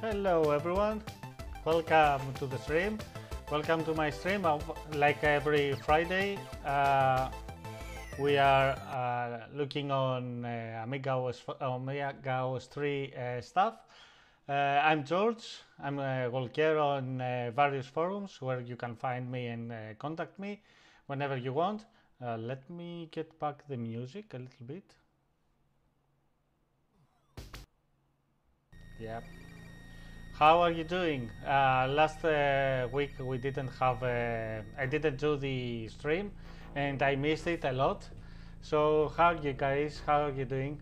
Hello everyone, welcome to the stream. Welcome to my stream. Like every Friday, uh, we are uh, looking on uh, Amiga, OS, Amiga OS 3 uh, stuff. Uh, I'm George. I'm a walker on uh, various forums where you can find me and contact me whenever you want. let me get back the music a little bit. Yep. How are you doing? Uh, last uh, week we didn't have, uh, I didn't do the stream and I missed it a lot. So how are you guys? How are you doing?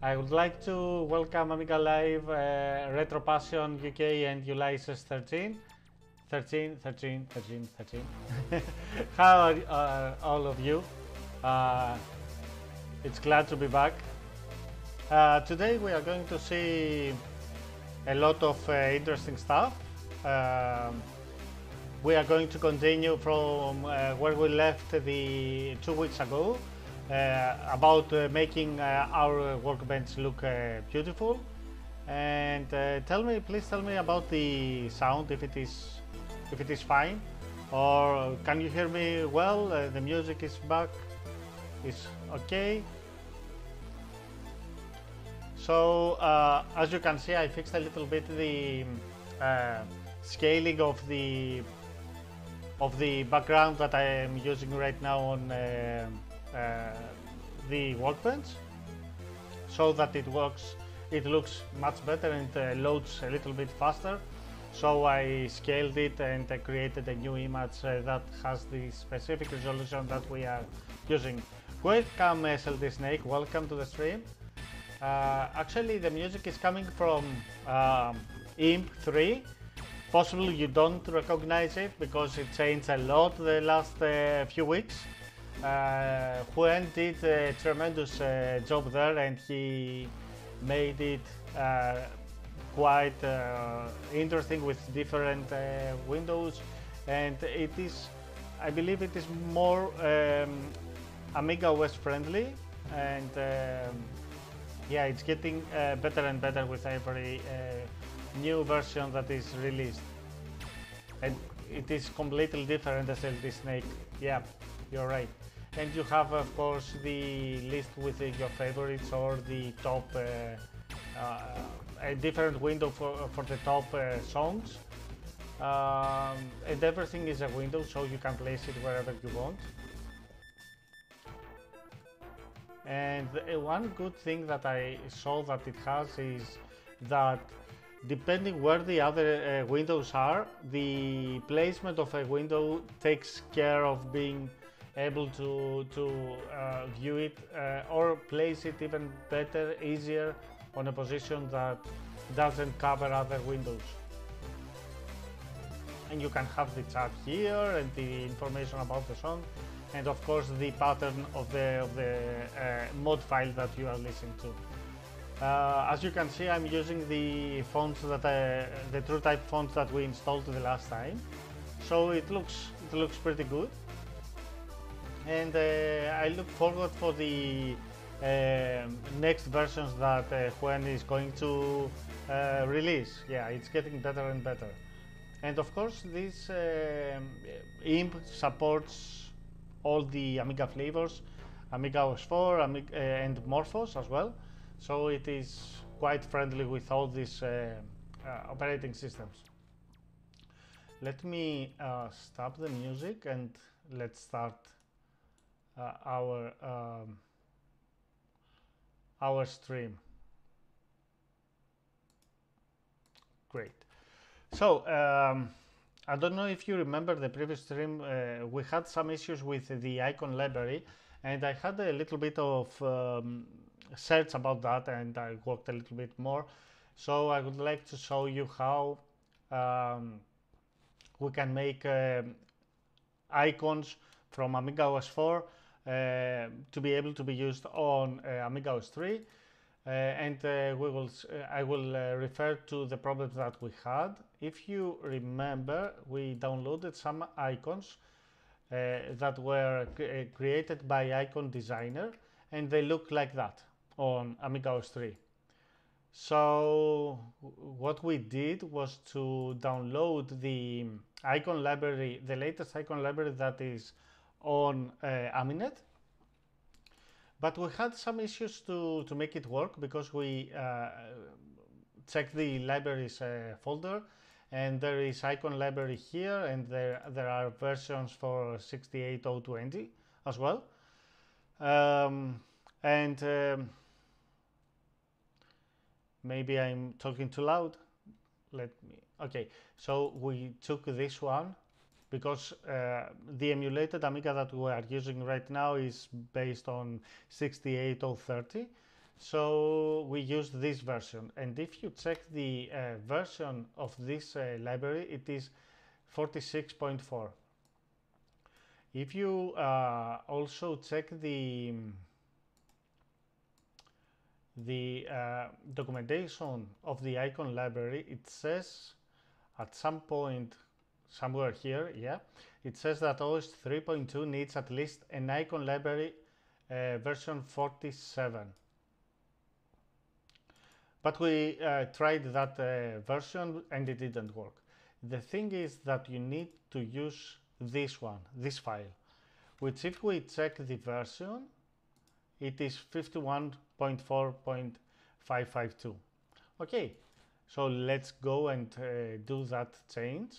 I would like to welcome Amiga Live, uh, Retro Passion UK and Ulysses 13. 13, 13, 13, 13. how are uh, all of you? Uh, it's glad to be back. today we are going to see a lot of uh, interesting stuff. Um, we are going to continue from uh, where we left the two weeks ago uh, about uh, making uh, our workbench look uh, beautiful. And tell me, please tell me about the sound if it is if it is fine, or can you hear me well? the music is back, is okay. So uh, as you can see, I fixed a little bit the uh, scaling of the of the background that I am using right now on uh, uh the workbench, so that it works. It looks much better and uh, loads a little bit faster. So I scaled it and I created a new image uh, that has the specific resolution that we are using. Welcome SLD Snake, welcome to the stream. Uh, actually, the music is coming from um, IMP 3. Possibly you don't recognize it because it changed a lot the last uh, few weeks. Uh, Huen did a tremendous uh, job there and he made it uh, quite uh, interesting with different uh, windows and it is, I believe it is more um, Amiga OS friendly and um, yeah, it's getting uh, better and better with every uh, new version that is released. And it is completely different as LD Snake. Yeah, you're right. And you have, of course, the list with uh, your favorites or the top, uh, uh, a different window for, for the top uh, songs. Um, and everything is a window, so you can place it wherever you want. And one good thing that I saw that it has is that depending where the other uh, windows are, the placement of a window takes care of being able to, to uh, view it uh, or place it even better, easier on a position that doesn't cover other windows. And you can have the chart here and the information about the song and of course the pattern of the, of the uh, mod file that you are listening to. Uh, as you can see, I'm using the fonts that uh, the TrueType fonts that we installed the last time, so it looks it looks pretty good. And uh, I look forward for the uh, next versions that uh, Huen is going to release. Yeah, it's getting better and better. And of course, this IMP supports all the Amiga flavors, Amiga OS 4 Amiga, uh, and MorphOS as well. So it is quite friendly with all these uh, uh, operating systems. Let me uh, stop the music and let's start uh, our um, our stream. Great. So. Um, I don't know if you remember the previous stream, uh, we had some issues with the icon library and I had a little bit of um, search about that and I worked a little bit more. So I would like to show you how um, we can make uh, icons from Amiga OS 4 uh, to be able to be used on uh, Amiga OS 3. Uh, and uh, we will, uh, I will refer to the problems that we had. If you remember, we downloaded some icons that were created by Icon Designer and they look like that on Amiga OS 3. So what we did was to download the icon library, the latest icon library that is on uh, Aminet. But we had some issues to, to make it work because we uh, checked the libraries uh, folder and there is icon library here and there, there are versions for 68020 as well. Um, and um, maybe I'm talking too loud. Let me, okay. So we took this one because uh, the emulated Amiga that we are using right now is based on 68030. So we use this version. And if you check the uh, version of this uh, library, it is 46.4. If you uh, also check the the uh, documentation of the icon library, it says at some point somewhere here, yeah, it says that OS 3.2 needs at least an icon library uh, version 47. But we uh, tried that uh, version and it didn't work. The thing is that you need to use this one, this file, which if we check the version, it is 51.4.552. Okay, so let's go and uh, do that change.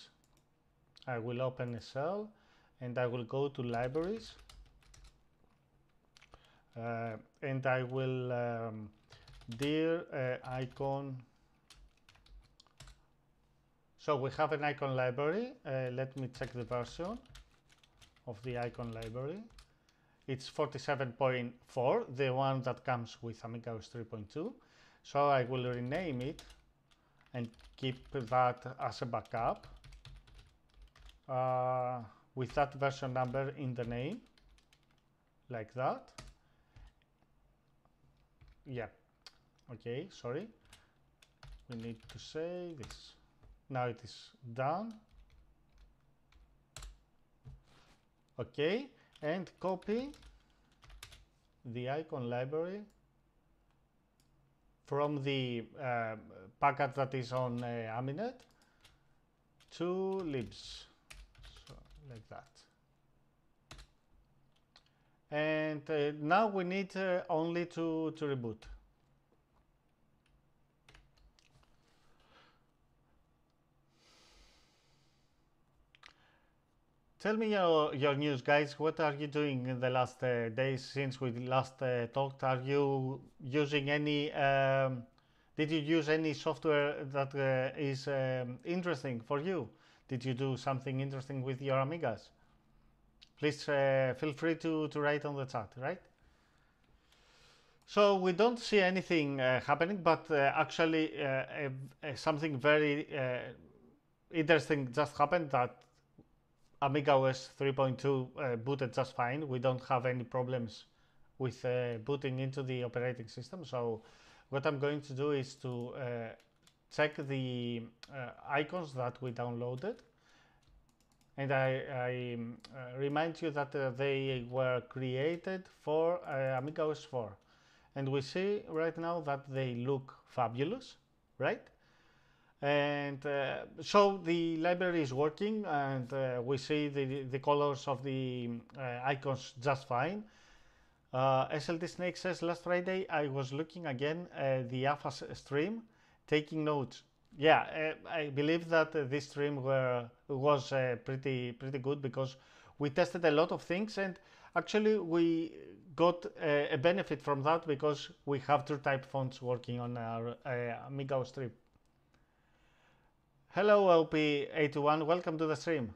I will open a shell and I will go to libraries uh, and I will um, dir uh, icon. So we have an icon library. Uh, let me check the version of the icon library. It's 47.4 the one that comes with Amiga OS 3.2 so I will rename it and keep that as a backup uh, with that version number in the name like that. Yeah okay sorry. We need to say this. Now it is done. Okay and copy the icon library from the uh, packet that is on uh, Aminet to libs. So like that. And uh, now we need uh, only to, to reboot Tell me your, your news, guys. What are you doing in the last uh, days since we last uh, talked? Are you using any, um, did you use any software that uh, is um, interesting for you? Did you do something interesting with your Amigas? Please uh, feel free to, to write on the chat, right? So we don't see anything uh, happening, but uh, actually something very interesting just happened that Amiga OS 3.2 uh, booted just fine. We don't have any problems with uh, booting into the operating system. So what I'm going to do is to uh, check the uh, icons that we downloaded. And I, I um, uh, remind you that uh, they were created for Amiga OS 4. And we see right now that they look fabulous, right? And uh, so the library is working and uh, we see the, the colors of the uh, icons just fine. Uh, SLT Snake says, last Friday I was looking again at the AFA stream, taking notes. Yeah, uh, I believe that uh, this stream were, was pretty, pretty good because we tested a lot of things and actually we got a benefit from that because we have TrueType fonts working on our Amiga stream. Hello LP81, welcome to the stream.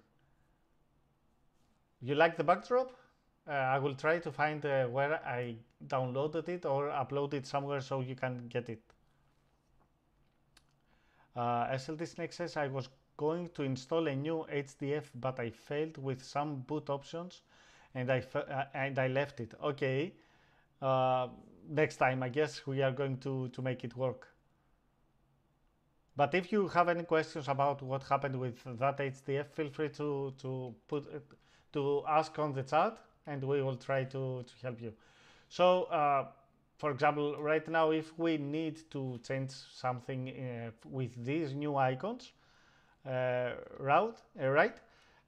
You like the backdrop? Uh, I will try to find uh, where I downloaded it or upload it somewhere so you can get it. Uh, SLT Snake says I was going to install a new HDF but I failed with some boot options and I, uh, and I left it. Okay, uh, next time I guess we are going to, to make it work. But if you have any questions about what happened with that HDF, feel free to, to put to ask on the chat and we will try to, to help you. So uh, for example, right now, if we need to change something uh, with these new icons, uh, route, uh, right?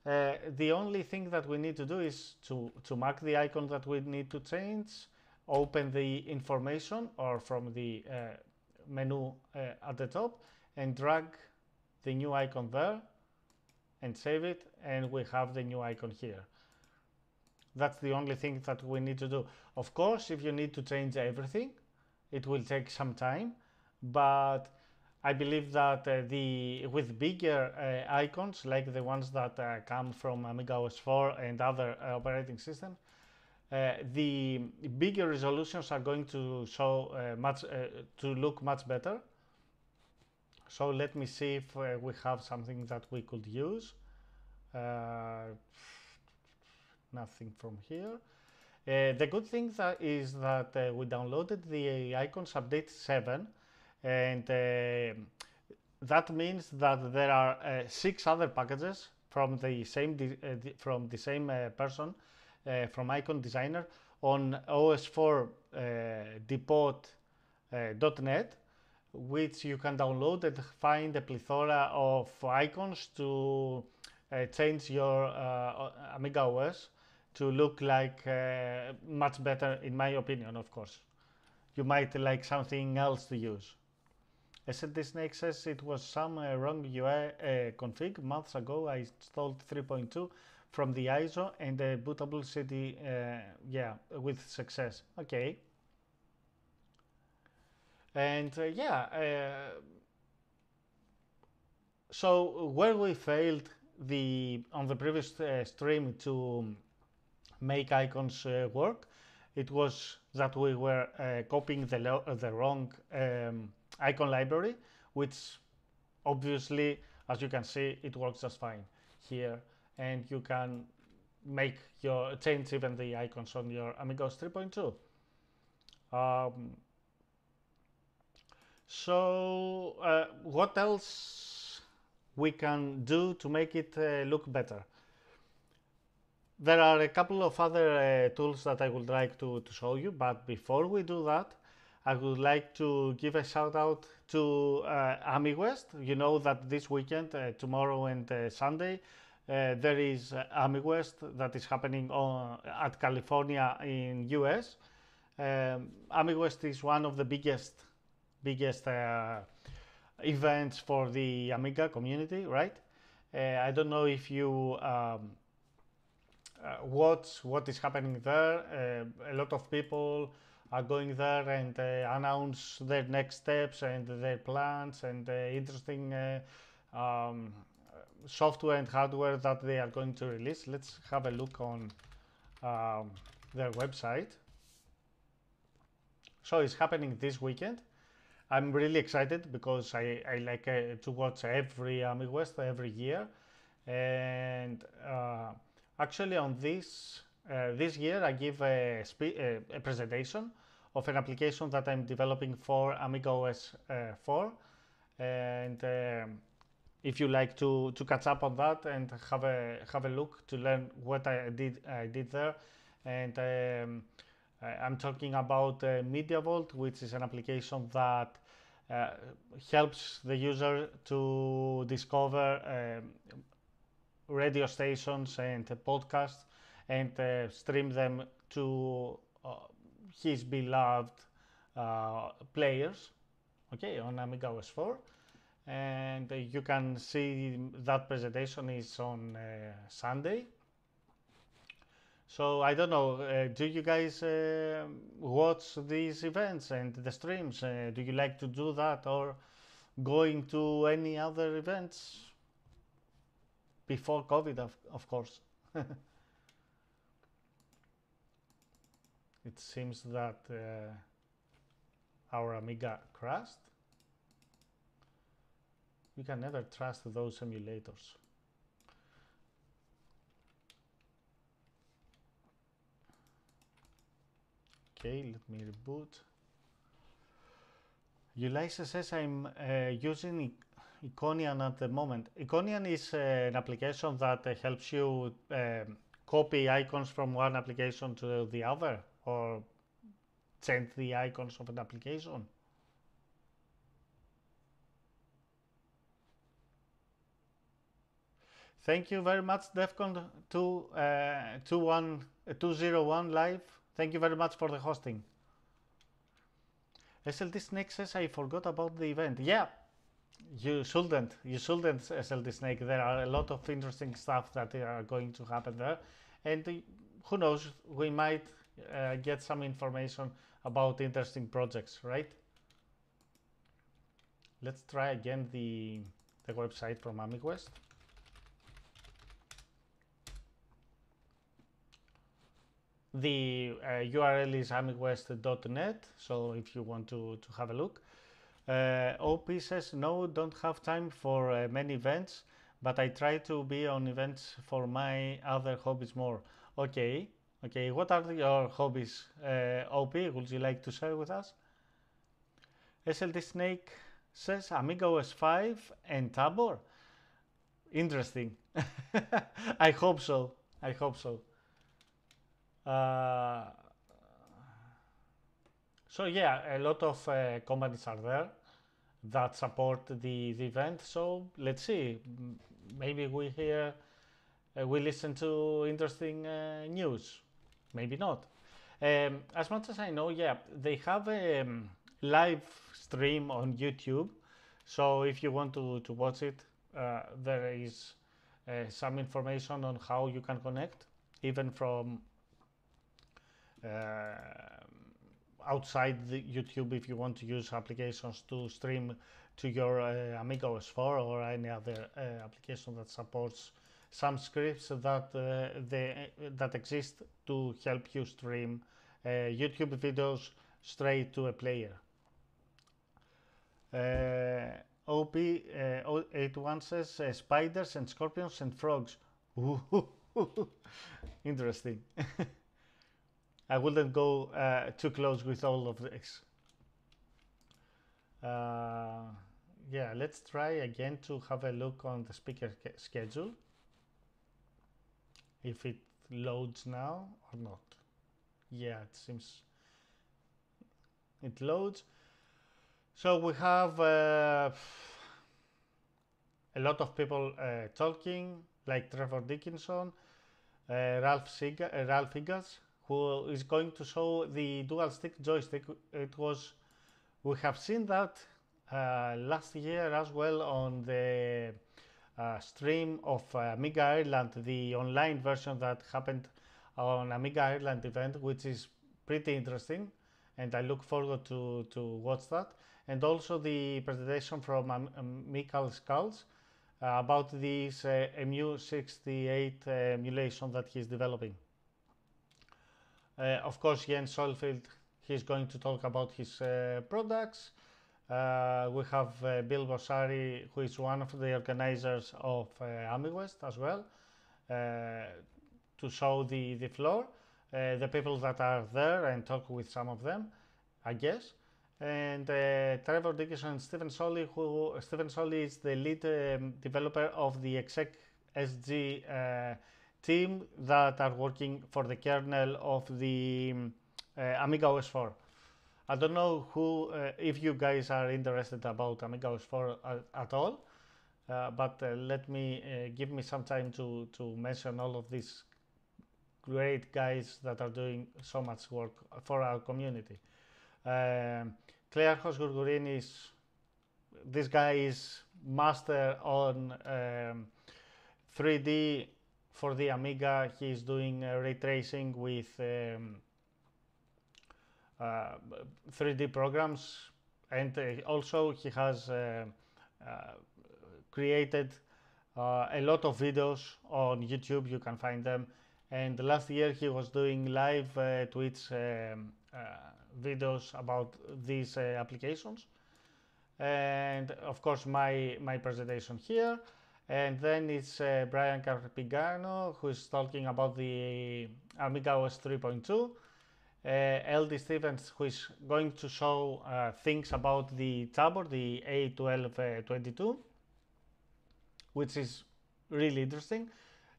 Uh, the only thing that we need to do is to, to mark the icon that we need to change, open the information or from the uh, menu at the top and drag the new icon there and save it and we have the new icon here. That's the only thing that we need to do. Of course, if you need to change everything, it will take some time, but I believe that uh, the with bigger uh, icons like the ones that uh, come from Amiga OS 4 and other uh, operating systems, uh, the bigger resolutions are going to show uh, much to look much better. So let me see if uh, we have something that we could use. Uh, nothing from here. Uh, the good thing that is that we downloaded the icons update 7 and uh, that means that there are uh, six other packages from the same uh, from the same person from Icon Designer on OS4 depot.net which you can download and find a plethora of icons to uh, change your uh, Amiga OS to look like uh, much better in my opinion of course. You might like something else to use. SLD says it was some uh, wrong UAE uh, config. Months ago, I installed 3.2 from the ISO and the bootable CD, uh, yeah, with success. Okay. And uh, yeah, uh, so where we failed the on the previous uh, stream to make icons work, it was that we were copying the, the wrong um, icon library, which obviously, as you can see, it works just fine here. And you can make your change even the icons on your Amiga OS 3.2. Um, so uh, what else we can do to make it uh, look better? There are a couple of other uh, tools that I would like to, to show you, but before we do that, I would like to give a shout out to uh, AmiWest. You know that this weekend, uh, tomorrow and uh, Sunday, uh, there is uh, AmiWest that is happening on, at California in US. Um, AmiWest is one of the biggest, biggest uh, events for the Amiga community, right? Uh, I don't know if you um, watch what is happening there. a lot of people are going there and uh, announce their next steps and their plans and uh, interesting uh, um, software and hardware that they are going to release. Let's have a look on um, their website. So it's happening this weekend. I'm really excited because I, I like uh, to watch every AmiWest every year. And uh, actually on this uh, this year I give a, a, a, presentation of an application that I'm developing for Amiga OS uh, 4 and um, if you like to, to catch up on that and have a have a look to learn what I did I did there and um, I'm talking about uh, MediaVault which is an application that uh, helps the user to discover um, radio stations and podcasts and uh, stream them to uh, his beloved uh, players okay on amiga os 4 and you can see that presentation is on sunday so I don't know, uh, do you guys uh, watch these events and the streams? Uh, do you like to do that or going to any other events before COVID, of, of course? it seems that uh, our Amiga crashed. You can never trust those emulators. Okay, let me reboot. Ulysses says I'm uh, using Iconian at the moment. Iconian is uh, an application that uh, helps you um, copy icons from one application to the other or change the icons of an application? Thank you very much, DEFCON 2, uh, 201 live. Thank you very much for the hosting. SLT Snake says I forgot about the event. Yeah, you shouldn't. You shouldn't, SLT Snake. There are a lot of interesting stuff that are going to happen there. And uh, who knows, we might uh, get some information about interesting projects, right? Let's try again the, the website from AmiWest. The uh, URL is amiwest.net, so if you want to, to have a look. Uh, OP says, no, don't have time for uh, many events, but I try to be on events for my other hobbies more. Okay, okay, what are your hobbies, uh, OP? Would you like to share with us? SLT Snake says Amiga OS 5 and Tabor. Interesting. I hope so. I hope so. Uh, so yeah, a lot of uh, companies are there that support the, the event. So let's see. Maybe we hear, uh, we listen to interesting uh, news. Maybe not. Um, as much as I know, yeah, they have a um, live stream on YouTube. So if you want to, to watch it, uh, there is some information on how you can connect, even from outside the YouTube if you want to use applications to stream to your uh, Amiga OS 4 or any other uh, application that supports some scripts that uh, they, that exist to help you stream uh, YouTube videos straight to a player. Uh, OP81 says spiders and scorpions and frogs. Interesting. I wouldn't go uh, too close with all of this. Uh, yeah, let's try again to have a look on the speaker schedule. If it loads now or not. Yeah, it seems it loads. So we have uh, a lot of people uh, talking, like Trevor Dickinson, uh, Ralph, Siga, uh, Ralph Higgins, who is going to show the dual stick joystick. It was, we have seen that uh, last year as well on the uh, stream of uh, Amiga Ireland, the online version that happened on Amiga Ireland event, which is pretty interesting. And I look forward to, to watch that. And also the presentation from um, Michal Schulz uh, about this uh, Emu68 uh, emulation that he's developing. Uh, of course, Jens Schönfeld, he's going to talk about his uh, products. Uh, we have Bill Borsari, who is one of the organizers of AmiWest as well, to show the, the floor, the people that are there and talk with some of them, I guess and uh, Trevor Dickinson and Steven Solie, who Steven Solie is the lead um, developer of the exec SG uh, team that are working for the kernel of the uh, Amiga OS 4. I don't know who, uh, if you guys are interested about Amiga OS 4 at, at all, uh, but uh, let me uh, give me some time to, to mention all of these great guys that are doing so much work for our community. Um, Klearchos Gourgourin is, this guy is master on um, 3D for the Amiga, he's doing uh, ray tracing with um, uh, 3D programs, and uh, also he has uh, uh, created uh, a lot of videos on YouTube. You can find them. And last year he was doing live Twitch um, videos about these applications. And of course, my my presentation here. And then it's uh, Brian Carpigano who's talking about the Amiga OS 3.2. Uh, LD Stevens who is going to show uh, things about the Tabor, the A1222, which is really interesting.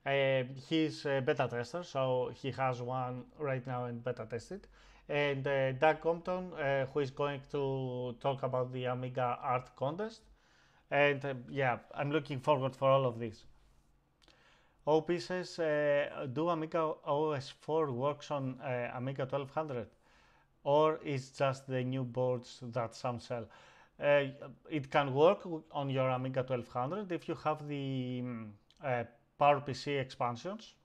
Uh, he's a beta tester, so he has one right now and beta tested. and uh, Doug Compton, uh, who is going to talk about the Amiga Art Contest. And uh, yeah, I'm looking forward for all of this. OP says, uh, do Amiga OS 4 works on uh, Amiga 1200? Or is just the new boards that some sell? Uh, it can work on your Amiga 1200 if you have the um, PowerPC expansions.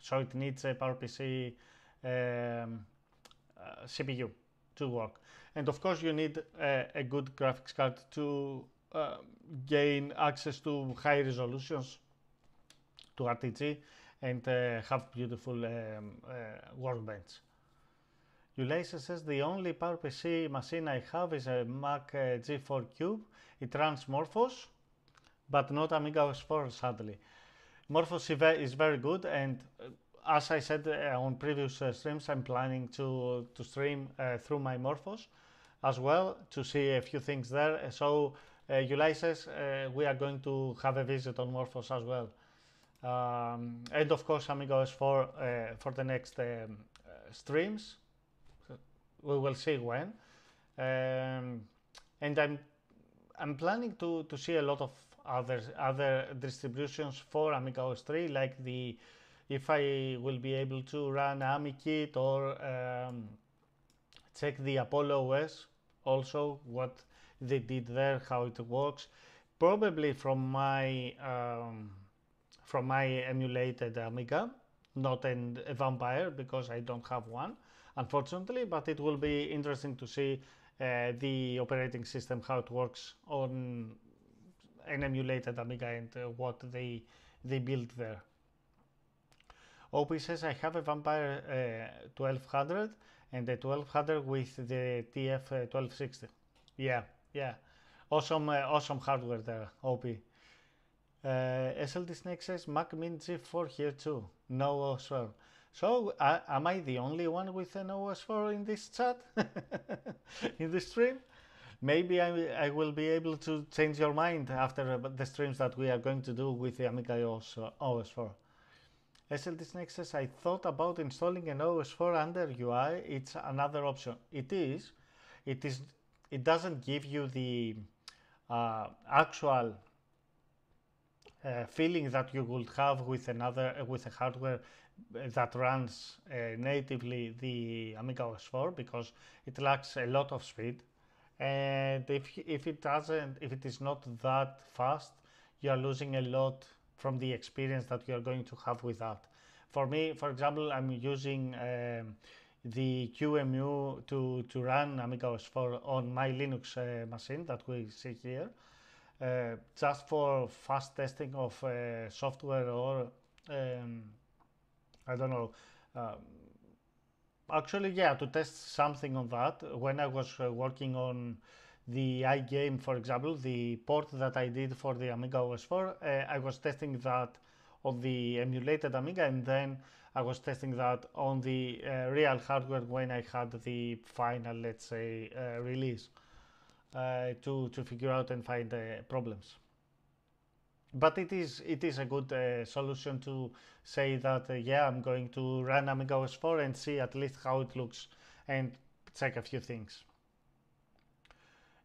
So it needs a PowerPC um, uh, CPU to work. And of course you need uh, a good graphics card to uh, gain access to high resolutions to RTG and uh, have beautiful um, uh, workbench. Ulysses says the only PowerPC machine I have is a Mac uh, G4 Cube. It runs MorphOS, but not Amiga OS 4 sadly. MorphOS is very good and as I said uh, on previous uh, streams, I'm planning to, to stream uh, through my Morphos as well to see a few things there. So Ulysses, we are going to have a visit on MorphOS as well. Um, and of course Amiga OS for uh, for the next um, uh, streams. We will see when. Um, and I'm I'm planning to to see a lot of other other distributions for Amiga OS 3, like the if I will be able to run AmiKit or um, check the Apollo OS also what they did there, how it works. Probably from my um, from my emulated Amiga, not an, a Vampire because I don't have one, unfortunately. But it will be interesting to see uh, the operating system how it works on an emulated Amiga and uh, what they they built there. OP says I have a Vampire uh, 1200 and a 1200 with the TF 1260. Uh, yeah, yeah, awesome, uh, awesome hardware there. OP. Uh, SLD Snake says Mac Mini G4 here too. No OS 4. So, uh, am I the only one with an OS 4 in this chat? in this stream? Maybe I, I will be able to change your mind after the streams that we are going to do with the Amiga OS, uh, OS 4. SLD Snake says, I thought about installing an OS 4 under UAE. It's another option. It is. It is. It doesn't give you the uh, actual uh, feeling that you would have with another uh, with a hardware that runs uh, natively the Amiga OS 4 because it lacks a lot of speed. And if if it doesn't, if it is not that fast, you are losing a lot from the experience that you are going to have with that. For me, for example, I'm using um, the QEMU to, to run Amiga OS 4 on my Linux uh, machine that we see here, uh, just for fast testing of uh, software or, um, I don't know, um, actually, yeah, to test something on that. When I was uh, working on the iGame, for example, the port that I did for the Amiga OS 4, uh, I was testing that on the emulated Amiga and then I was testing that on the uh, real hardware when I had the final, let's say, uh, release uh, to, to figure out and find the problems. But it is it is a good uh, solution to say that uh, yeah I'm going to run Amiga OS 4 and see at least how it looks and check a few things.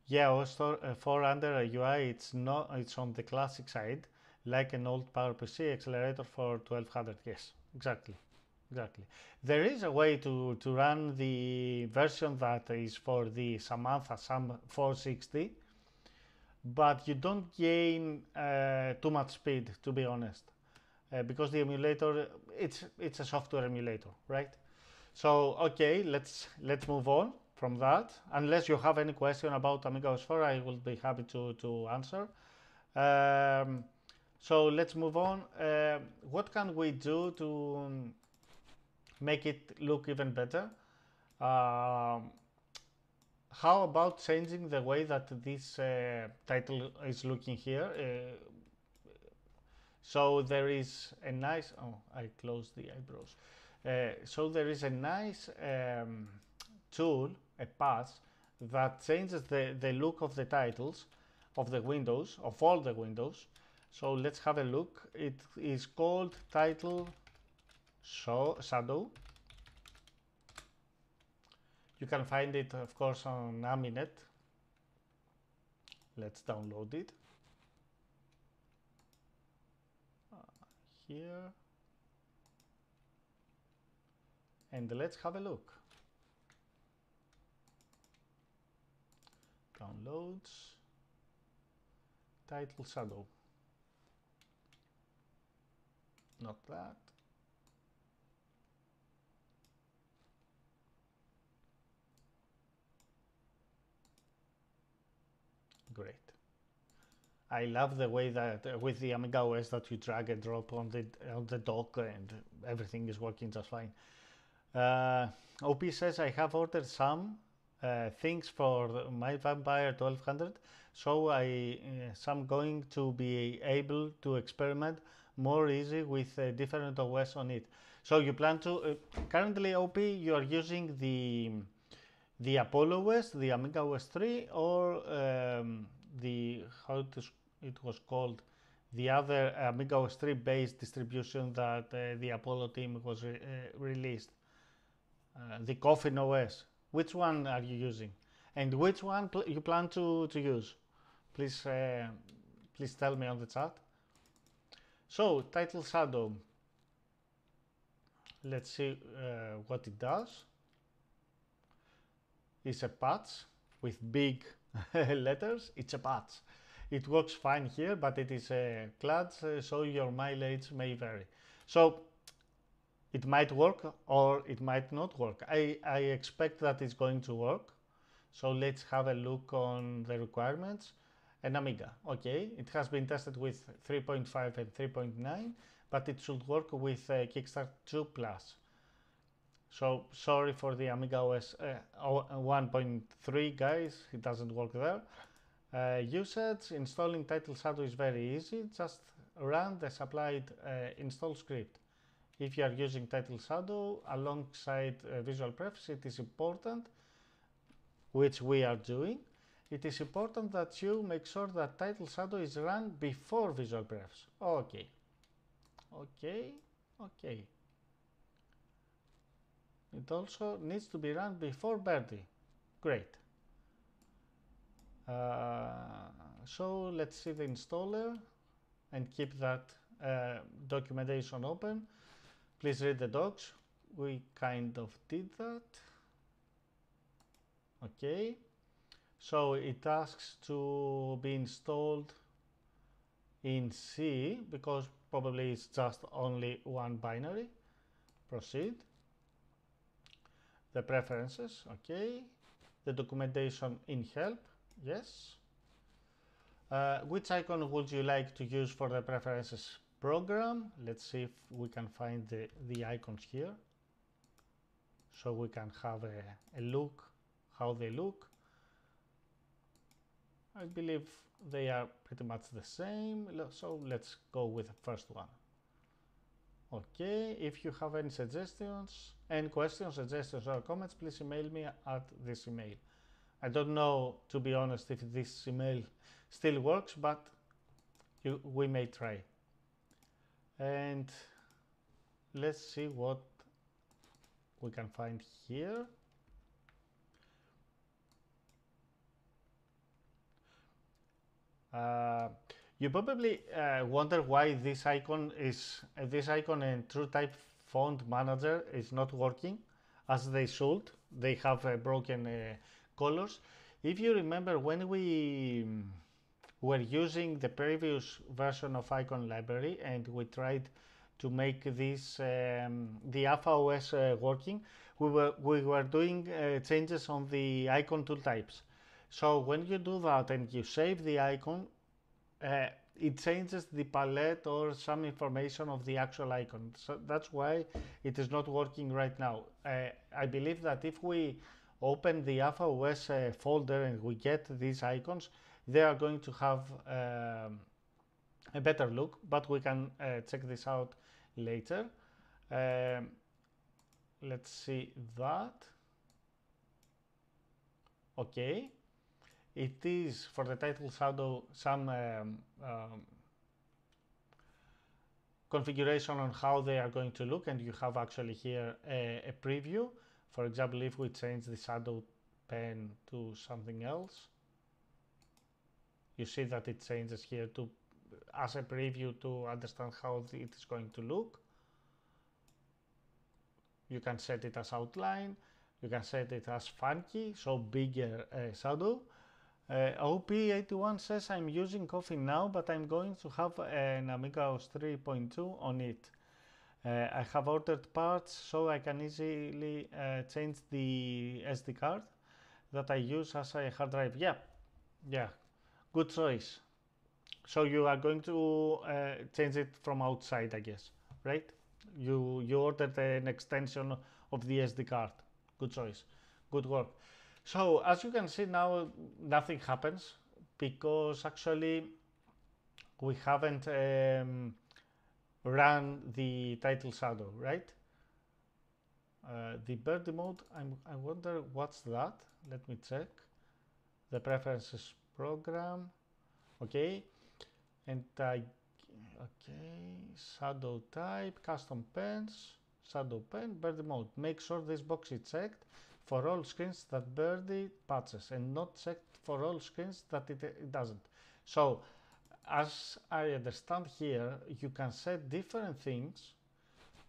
Yeah, OS 4 under a UAE, it's not, it's on the classic side, like an old PowerPC accelerator for 1200. Yes, exactly, exactly. There is a way to, to run the version that is for the Samantha SAM 460, but you don't gain uh, too much speed, to be honest, uh, because the emulator, it's, it's a software emulator, right? So, okay, let's, let's move on from that. Unless you have any question about Amiga OS 4, I will be happy to, to answer. Um, so let's move on. Uh, what can we do to um, make it look even better? Uh, how about changing the way that this uh, title is looking here? Uh, so there is a nice, oh, I closed the IBrowse. Uh, so there is a nice um, tool a path that changes the, the look of the titles of the windows, of all the windows. So let's have a look. It is called title shadow. You can find it, of course, on Aminet. Let's download it. Uh, here. And let's have a look. Downloads. TitleShadow. Not that. Great. I love the way that uh, with the Amiga OS that you drag and drop on the on the dock and everything is working just fine. Uh, OP says I have ordered some uh, things for my Vampire 1200, so I uh, am going to be able to experiment more easy with uh, different OS on it. So you plan to uh, currently OP you are using the the Apollo OS, the Amiga OS 3, or um, the how it, is, it was called, the other Amiga OS 3 based distribution that uh, the Apollo team was re uh, released, uh, the Coffin OS. Which one are you using, and which one pl you plan to to use? Please, please tell me on the chat. So TitleShadow. Let's see uh, what it does It's a patch with big letters. It's a patch. It works fine here, but it is a clutch, so your mileage may vary. So it might work or it might not work. I, I expect that it's going to work. So let's have a look on the requirements. An Amiga, okay, it has been tested with 3.5 and 3.9, but it should work with uh, Kickstart 2 Plus. So sorry for the Amiga OS uh, 1.3 guys, it doesn't work there. Uh, usage, installing TitleShadow is very easy, just run the supplied uh, install script. If you are using TitleShadow alongside uh, Visual Prefs, it is important, which we are doing, it is important that you make sure that TitleShadow is run before Visual Prefs. Okay, okay, okay. It also needs to be run before Birdie. Great. Uh, so let's see the installer and keep that uh, documentation open. Please read the docs. We kind of did that. Okay. So it asks to be installed in C because probably it's just only one binary. Proceed the preferences, okay, the documentation in help, yes. Uh, which icon would you like to use for the preferences program? Let's see if we can find the, the icons here. So we can have a, a look, how they look. I believe they are pretty much the same. So let's go with the first one. Okay, if you have any suggestions, any questions, suggestions or comments, please email me at this email. I don't know, to be honest, if this email still works, but you, we may try. And let's see what we can find here. You probably uh, wonder why this icon is uh, this icon in TrueType font manager is not working as they should. They have uh, broken uh, colors. If you remember when we um, were using the previous version of icon library and we tried to make this um, the AfA OS uh, working, we were we were doing uh, changes on the icon tool types. So when you do that and you save the icon, uh, it changes the palette or some information of the actual icon. So that's why it is not working right now. Uh, I believe that if we open the AfA OS uh, folder and we get these icons, they are going to have um, a better look, but we can uh, check this out later. Um, let's see that. Okay, it is for the TitleShadow some um, um, configuration on how they are going to look and you have actually here a, a, preview For example, if we change the shadow pen to something else, you see that it changes here to as a preview to understand how it is going to look. You can set it as outline, you can set it as funky, so bigger uh, shadow. Uh, OP81 says I'm using Coffin now, but I'm going to have an Amiga OS 3.2 on it. Uh, I have ordered parts so I can easily uh, change the SD card that I use as a hard drive. Yeah, yeah, good choice. So you are going to uh, change it from outside, I guess, right? You you ordered an extension of the SD card. Good choice. Good work. So as you can see now, nothing happens because actually we haven't um, run the TitleShadow, right? Uh, the birdie mode, I'm, I wonder what's that. Let me check. The preferences program. Okay. And I, okay, shadow type, custom pens, shadow pen, birdie mode. Make sure this box is checked for all screens that birdie patches and not checked for all screens that it, it doesn't. So as I understand here, you can set different things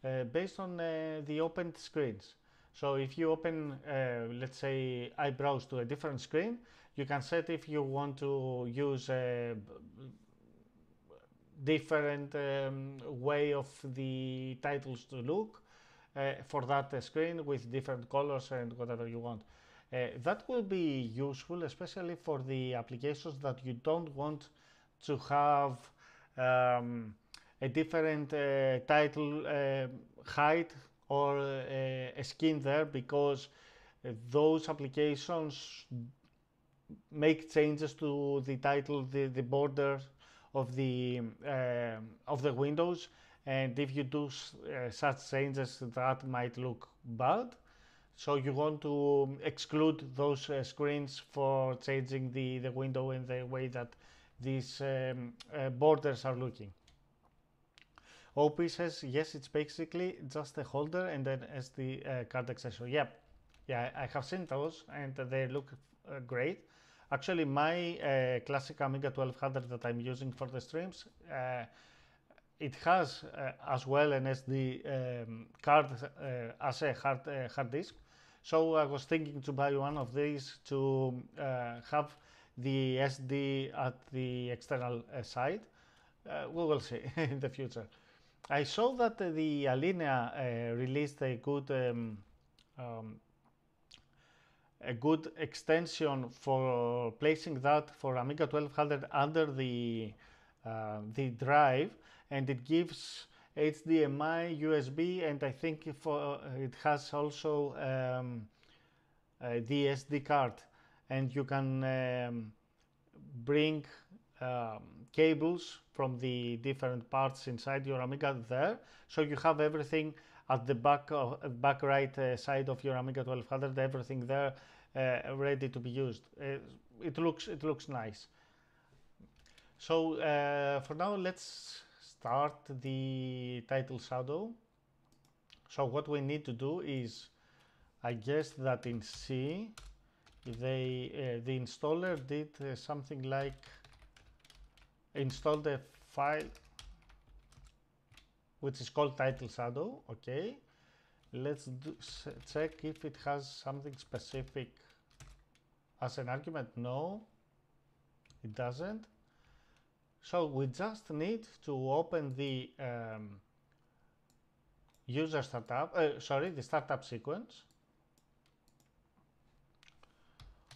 uh, based on uh, the opened screens. So if you open, uh, let's say, IBrowse to a different screen, you can set if you want to use a different um, way of the titles to look uh, for that uh, screen with different colors and whatever you want. Uh, that will be useful, especially for the applications that you don't want to have um, a different uh, title uh, height or uh, a skin there because those applications make changes to the title, the, the border of the of the windows and if you do uh, such changes that might look bad so you want to exclude those uh, screens for changing the, the window in the way that these um, uh, borders are looking. OP says, yes, it's basically just a holder and then SD uh, card accessory. Yep, yeah, I have seen those and they look uh, great. Actually, my uh, classic Amiga 1200 that I'm using for the streams, uh, it has uh, as well an SD um, card as a hard, hard disk. So I was thinking to buy one of these to have the SD at the external uh, side. Uh, we will see in the future. I saw that uh, the Alinea released a good um, um, a good extension for placing that for Amiga 1200 under the uh, the drive and it gives HDMI, USB and I think for, it has also um, uh, the SD card and you can um, bring um, cables from the different parts inside your Amiga there. So you have everything at the back of, back right uh, side of your Amiga 1200, everything there uh, ready to be used. Uh, it looks it looks nice. So uh, for now, let's start the TitleShadow. So what we need to do is, I guess that in C, they uh, the installer did uh, something like install the file which is called TitleShadow okay? Let's do, check if it has something specific as an argument. No it doesn't so we just need to open the um, user startup uh, sorry the startup sequence.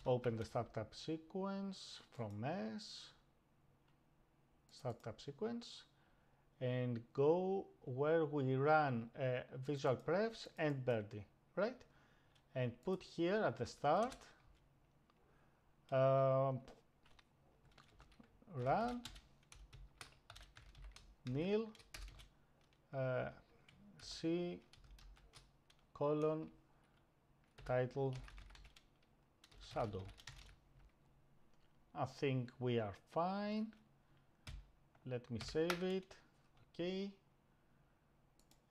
Open the startup sequence from S, startup sequence, and go where we run uh, visual prefs and birdie, right? And put here at the start, um, run nil uh, C colon title shadow. I think we are fine. Let me save it. Okay.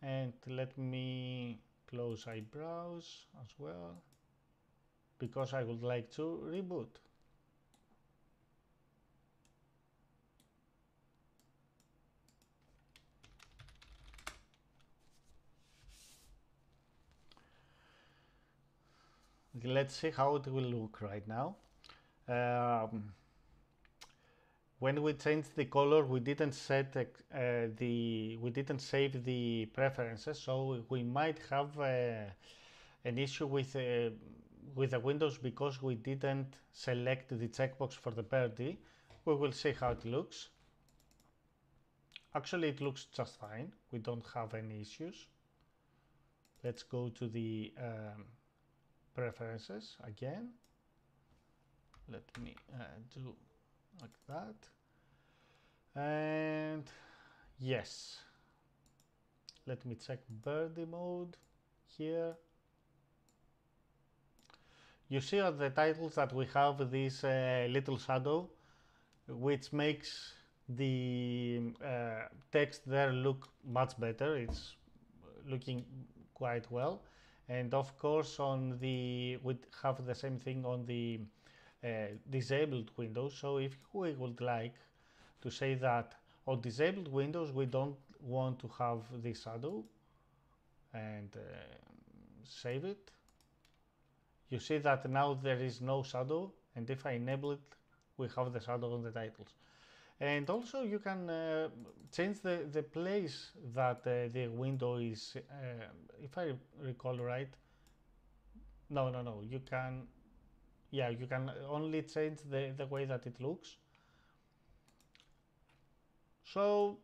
And let me close IBrowse as well because I would like to reboot. Let's see how it will look right now. Um, when we changed the color we didn't set uh, the we didn't save the preferences so we might have uh, an issue with uh, with the windows because we didn't select the checkbox for the birdie we will see how it looks. Actually it looks just fine. We don't have any issues. Let's go to the um, preferences again. Let me uh, do like that. And yes. Let me check birdie mode here. You see on the titles that we have this uh, little shadow which makes the uh, text there look much better. It's looking quite well and of course on the we have the same thing on the uh, disabled windows. So if we would like to say that on disabled windows we don't want to have the shadow and uh, save it, you see that now there is no shadow and if I enable it we have the shadow on the titles. And also you can uh, change the, the place that uh, the window is, uh, if I recall right, no, no, no, you can yeah, you can only change the, the way that it looks. So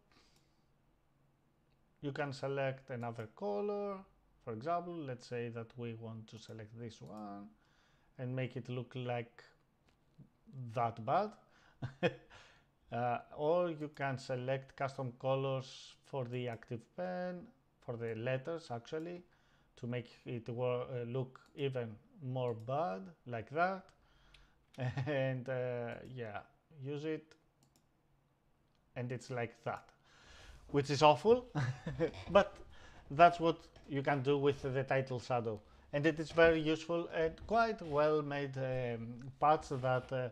you can select another color. For example, let's say that we want to select this one and make it look like that bad. uh, or you can select custom colors for the active pen, for the letters actually, to make it uh, look even more bad like that. And uh, yeah use it and it's like that which is awful but that's what you can do with the TitleShadow. And it is very useful and quite well made um, parts that uh,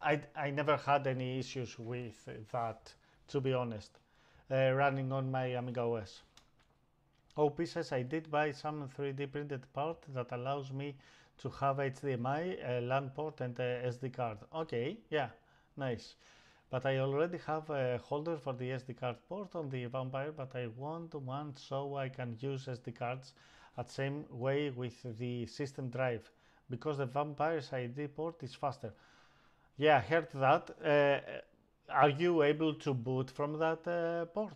I, I never had any issues with that to be honest uh, running on my Amiga OS OP says I did buy some 3D printed part that allows me to have HDMI, a LAN port and a SD card. Okay, yeah, nice. But I already have a holder for the SD card port on the Vampire, but I want one so I can use SD cards at same way with the system drive because the Vampire's IDE port is faster. Yeah, I heard that. Uh, are you able to boot from that uh, port?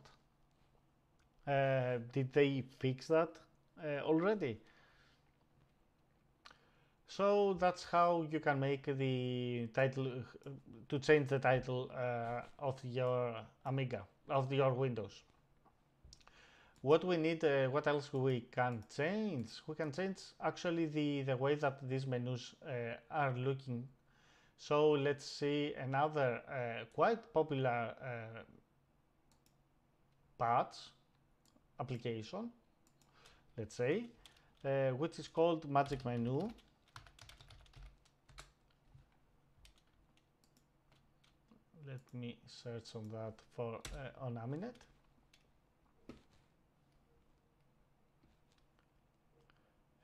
Uh, did they fix that uh, already? So that's how you can make the title, to change the title uh, of your Amiga, of your Windows. What we need, uh, what else we can change? We can change actually the, the way that these menus are looking. So let's see another quite popular patch application, let's say, uh, which is called MagicMenu. Let me search on that for uh, on Aminet.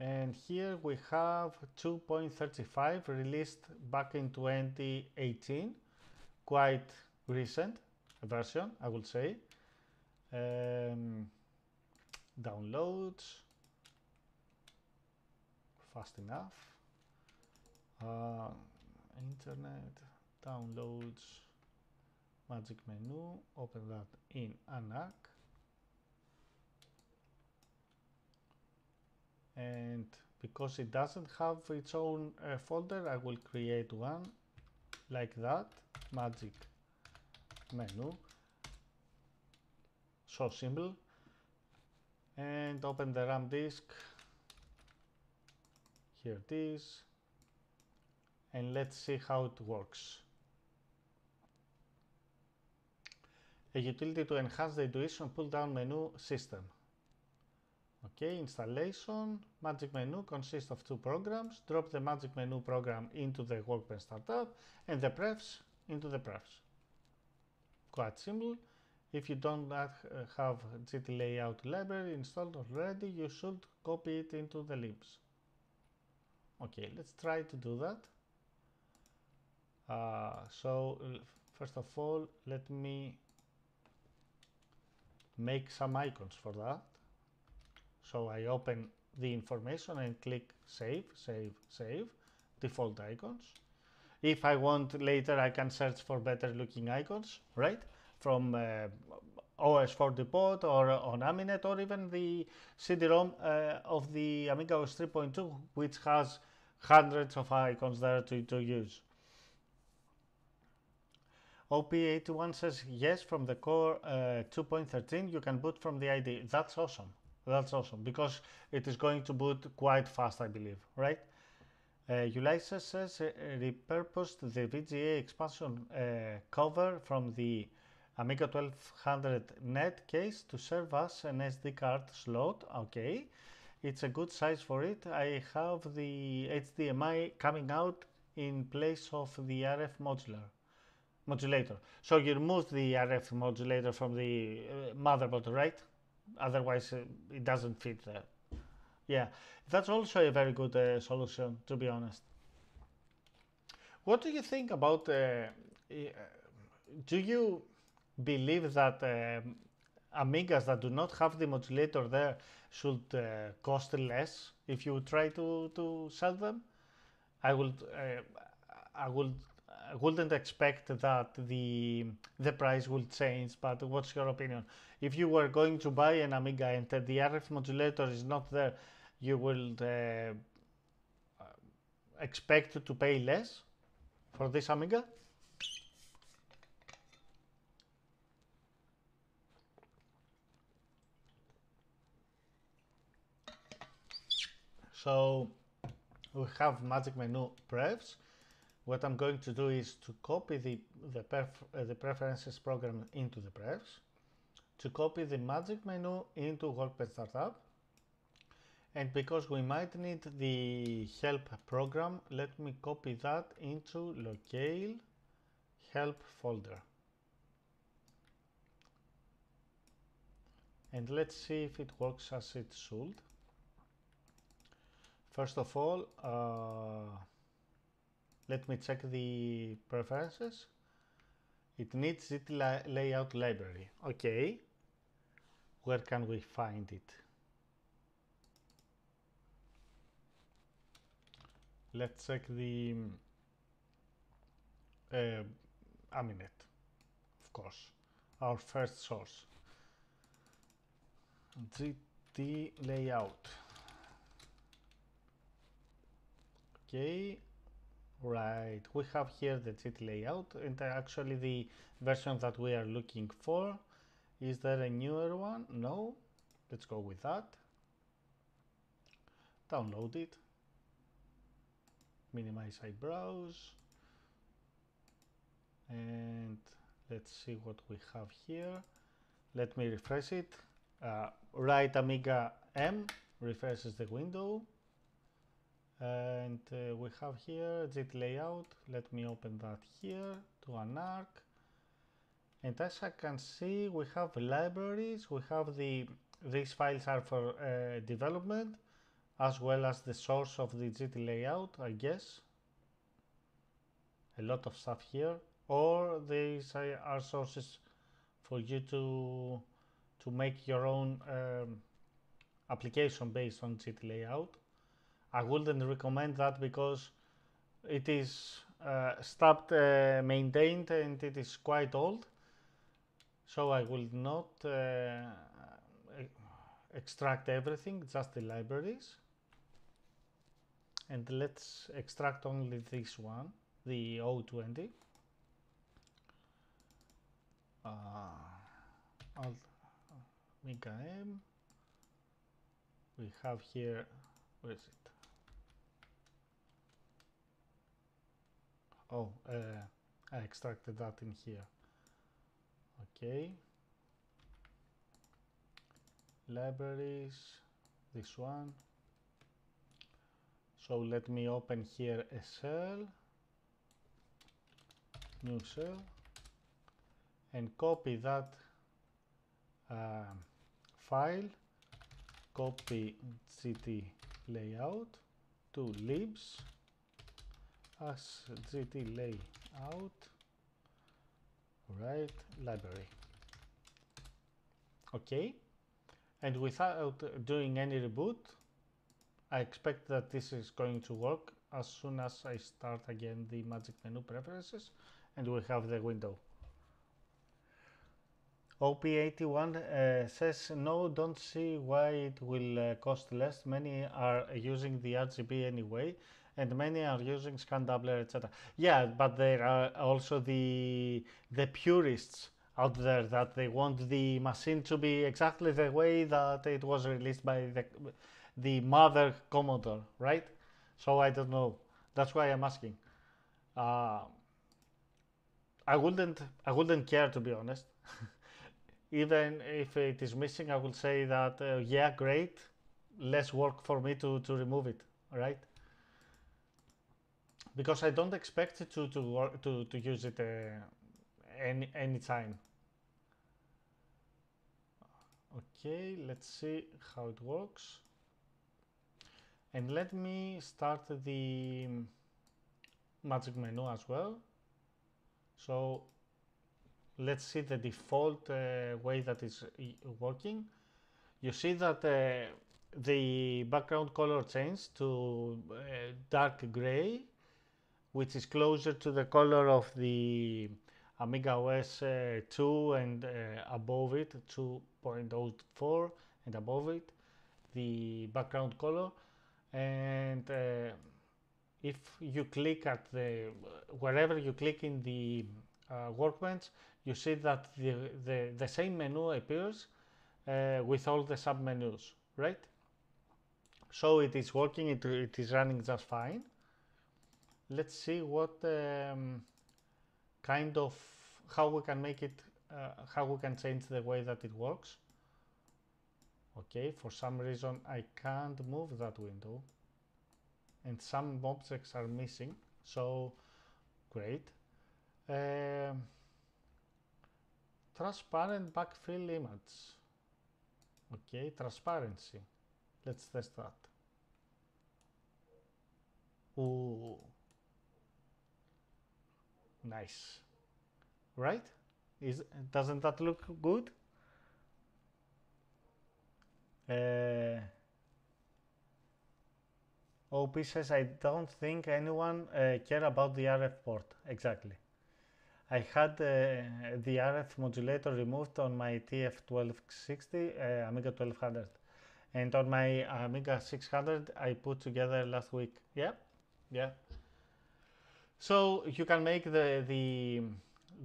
And here we have 2.35 released back in 2018, quite recent version, I would say. Um, downloads fast enough uh, internet downloads magic menu open that in UnArc and because it doesn't have its own uh, folder I will create one like that magic menu. So simple. And open the RAM disk. Here it is. And let's see how it works. A utility to enhance the intuition pull down menu system Okay, installation, MagicMenu consists of two programs. Drop the MagicMenu program into the Workbench Startup and the prefs into the prefs. Quite simple. If you don't have GT layout library installed already, you should copy it into the libs. Okay, let's try to do that. Uh, so first of all, let me make some icons for that. So I open the information and click save, save, save, default icons. If I want later, I can search for better looking icons, right? From uh, OS4Depot or on Aminet or even the CD-ROM uh, of the Amiga OS 3.2, which has hundreds of icons there to, to use. OP81 says yes from the core uh, 2.13 you can boot from the IDE. That's awesome. That's awesome because it is going to boot quite fast I believe, right? Uh, Ulysses says uh, repurposed the VGA expansion uh, cover from the Amiga 1200 net case to serve as an SD card slot. Okay, it's a good size for it. I have the HDMI coming out in place of the RF modular modulator. So you remove the RF modulator from the uh, motherboard, right? Otherwise, uh, it doesn't fit there. Yeah, that's also a very good uh, solution, to be honest. What do you think about? Uh, uh, do you believe that um, Amigas that do not have the modulator there should uh, cost less if you try to, to sell them? I would I would wouldn't expect that the the price will change, but what's your opinion? If you were going to buy an Amiga and the RF modulator is not there, you will uh, expect to pay less for this Amiga? So we have MagicMenu prefs what I'm going to do is to copy the, the, perf, uh, the preferences program into the prefs, to copy the MagicMenu into Workbench Startup, and because we might need the help program, let me copy that into locale help folder. And let's see if it works as it should. First of all, uh, let me check the preferences. It needs it layout library. Okay. Where can we find it? Let's check the uh, Aminet, of course, our first source. GT layout. Okay, Right, we have here the GT layout and actually the version that we are looking for. Is there a newer one? No. Let's go with that. Download it. Minimize IBrowse. And let's see what we have here. Let me refresh it. Uh, right Amiga M refreshes the window and uh, we have here GT layout. Let me open that here to UnArc. And as I can see we have libraries. We have the these files are for uh, development as well as the source of the GT layout I guess. A lot of stuff here. Or these are sources for you to to make your own um, application based on GT layout I wouldn't recommend that because it is uh, stopped uh, maintained and it is quite old. So I will not uh, extract everything, just the libraries. And let's extract only this one, the O20. Uh, Alt Amiga M. We have here, where is it? Oh, uh, I extracted that in here. Okay. Libraries, this one. So let me open here a shell, new shell, and copy that uh, file, copy gt layout to libs as gt layout, right, library. Okay, and without doing any reboot, I expect that this is going to work as soon as I start again the magic menu preferences and we have the window. OP81 uh, says, no, don't see why it will uh, cost less. Many are using the RGB anyway, and many are using ScanDoubler, etc. Yeah, but there are also the the purists out there that they want the machine to be exactly the way that it was released by the the mother Commodore, right? So I don't know. That's why I'm asking. Uh, I wouldn't I wouldn't care to be honest. Even if it is missing, I will say that uh, yeah, great. Less work for me to to remove it, right? Because I don't expect to to work, to to use it uh, any any time. Okay, let's see how it works. And let me start the MagicMenu as well. So let's see the default uh, way that is working. You see that uh, the background color changed to uh, dark gray, which is closer to the color of the Amiga OS uh, 2 and uh, above it, 2.04 and above it, the background color. And uh, if you click at the, wherever you click in the uh, workbench, you see that the, the, the same menu appears uh, with all the submenus, right? So it is working, it, it is running just fine. Let's see what um, kind of, how we can make it, uh, how we can change the way that it works. Okay, for some reason I can't move that window and some objects are missing, so great. Um, transparent backfill image. Okay, transparency. Let's test that. Ooh. Nice. Right? Is doesn't that look good? Uh, OP says I don't think anyone uh, care about the RF port. Exactly. I had uh, the RF modulator removed on my TF1260 uh, Amiga 1200 and on my Amiga 600 I put together last week. Yeah, yeah. So you can make the the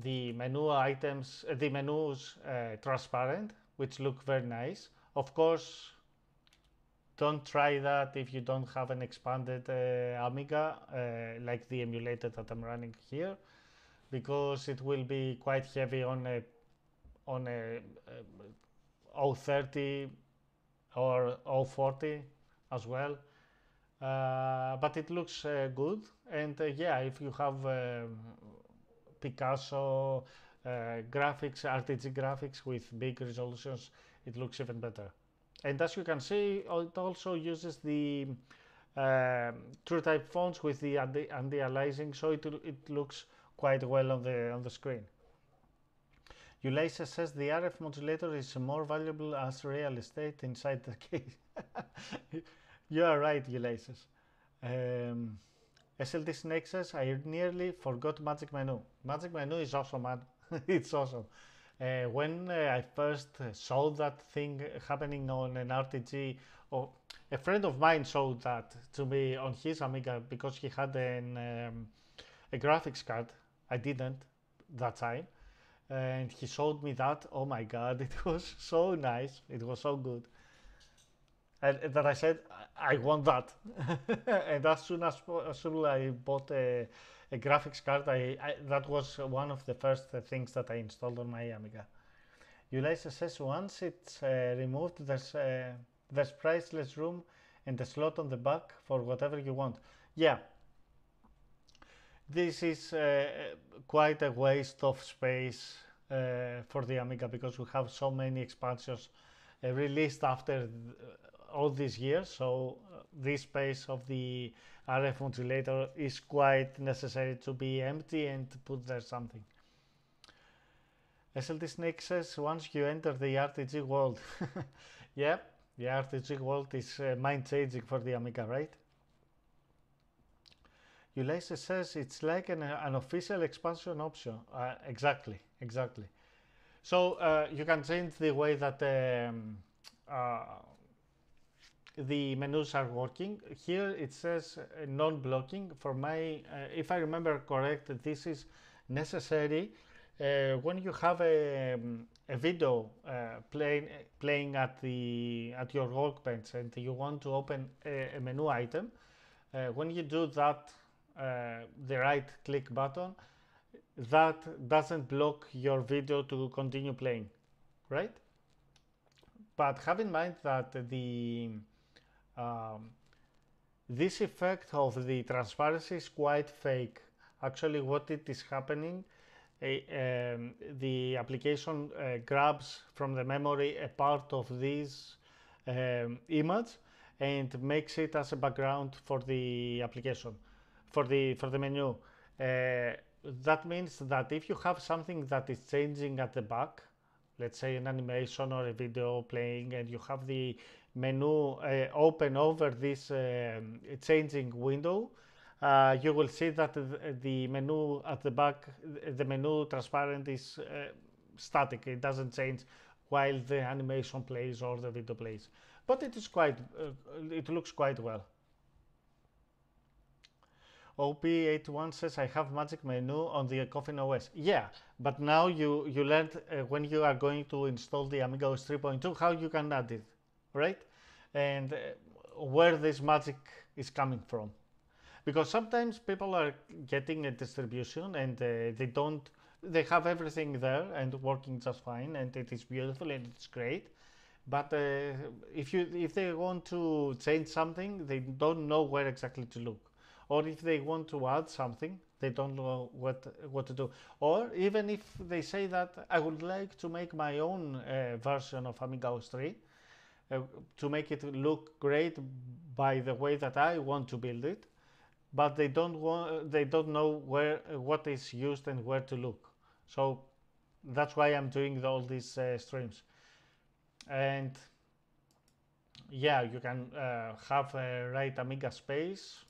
the menu items, uh, the menus uh, transparent, which look very nice. Of course, don't try that if you don't have an expanded uh, Amiga uh, like the emulator that I'm running here because it will be quite heavy on a on a, a 030 or 040 as well. Uh, but it looks uh, good and uh, yeah if you have um, Picasso uh, graphics RTG graphics with big resolutions it looks even better and as you can see it also uses the um, TrueType fonts with the anti-aliasing so it, it looks quite well on the on the screen. Ulysses says the RF modulator is more valuable as real estate inside the case. you are right, Ulysses. Um, Nexus, I nearly forgot MagicMenu. Magic Menu is awesome, man. it's awesome. Uh, when uh, I first saw that thing happening on an RTG, or a friend of mine showed that to me on his Amiga because he had an, um, a graphics card I didn't that time. And he showed me that. Oh my God, it was so nice. It was so good. And that I said, I want that. and as soon as, soon I bought a, a graphics card, I, I, that was one of the first things that I installed on my Amiga. Ulysses says once it's uh, removed, there's uh, There's priceless room and a slot on the back for whatever you want. Yeah, this is uh, quite a waste of space uh, for the Amiga because we have so many expansions uh, released after all these years. So uh, this space of the RF modulator is quite necessary to be empty and put there something. SLT Snake says once you enter the RTG world, yeah, the RTG world is uh, mind changing for the Amiga, right? Ulysses says it's like an, an official expansion option. Uh, exactly, exactly. So uh, you can change the way that um, uh, the menus are working. Here it says uh, non-blocking. For my, uh, if I remember correct, this is necessary uh, when you have a, um, a video playing playing at the at your workbench and you want to open a, a menu item. when you do that uh, the right click button, that doesn't block your video to continue playing, right? But have in mind that the um, this effect of the transparency is quite fake. Actually, what it is happening, um, the application uh, grabs from the memory a part of this um, image and makes it as a background for the application for the for the menu. Uh, that means that if you have something that is changing at the back, let's say an animation or a video playing, and you have the menu uh, open over this uh, changing window, uh, you will see that the menu at the back, the menu transparent is uh, static. It doesn't change while the animation plays or the video plays. But it is quite, it looks quite well. OP81 says I have MagicMenu on the Coffin OS. Yeah, but now you, you learned uh, when you are going to install the Amiga OS 3.2 how you can add it, right? And uh, where this magic is coming from. Because sometimes people are getting a distribution and uh, they don't, they have everything there and working just fine and it is beautiful and it's great. But uh, if you if they want to change something, they don't know where exactly to look or if they want to add something they don't know what what to do or even if they say that i would like to make my own uh, version of amiga os 3 uh, to make it look great by the way that i want to build it but they don't want they don't know where what is used and where to look. So that's why i'm doing all these uh, streams. And yeah you can uh, have a right amiga space.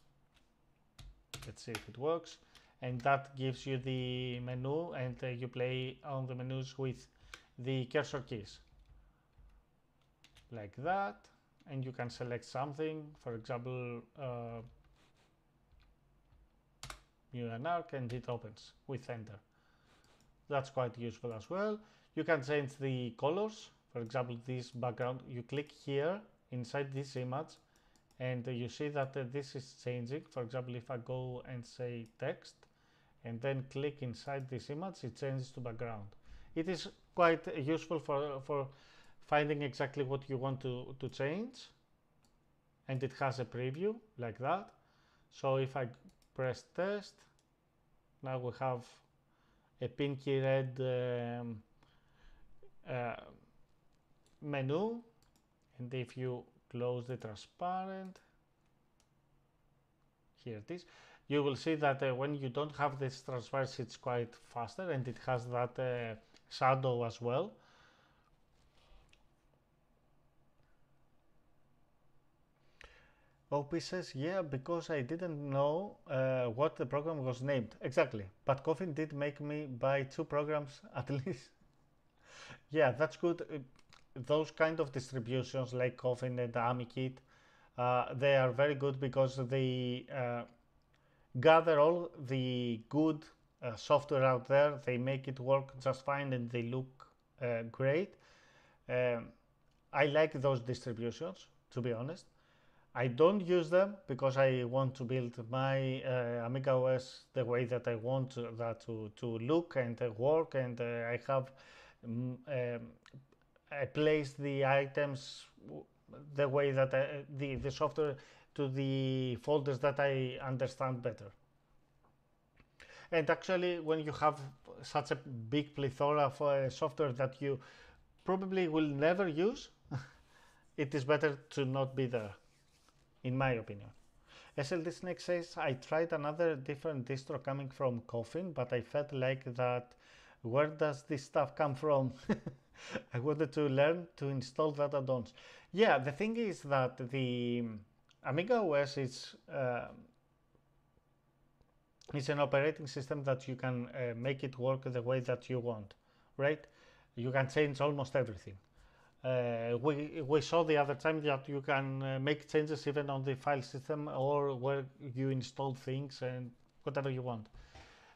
Let's see if it works. And that gives you the menu and uh, you play on the menus with the cursor keys like that and you can select something for example uh, arc and it opens with enter that's quite useful as well you can change the colors for example this background you click here inside this image and you see that uh, this is changing. For example, if I go and say text and then click inside this image, it changes to background. It is quite useful for, for finding exactly what you want to, to change. And it has a preview like that. So if I press test, now we have a pinky red um, uh, menu. And if you close the transparent here it is you will see that uh, when you don't have this transparency it's quite faster and it has that uh, shadow as well OP says, yeah, because I didn't know uh, what the program was named. Exactly. But Coffin did make me buy two programs at least. yeah, that's good those kind of distributions like Coffin and AmiKit, uh, they are very good because they uh, gather all the good uh, software out there. They make it work just fine and they look uh, great. Um, I like those distributions, to be honest. I don't use them because I want to build my uh, Amiga OS the way that I want to, that to, to look and uh, work and I have um, I place the items the way that I, the, the software to the folders that I understand better. And actually, when you have such a big plethora of uh, software that you probably will never use, it is better to not be there, in my opinion. SLD Snake says, I tried another different distro coming from Coffin, but I felt like that, where does this stuff come from? I wanted to learn to install that add-ons. Yeah, the thing is that the Amiga OS is uh, it's an operating system that you can uh, make it work the way that you want, right? You can change almost everything. Uh, we, we saw the other time that you can uh, make changes even on the file system or where you install things and whatever you want.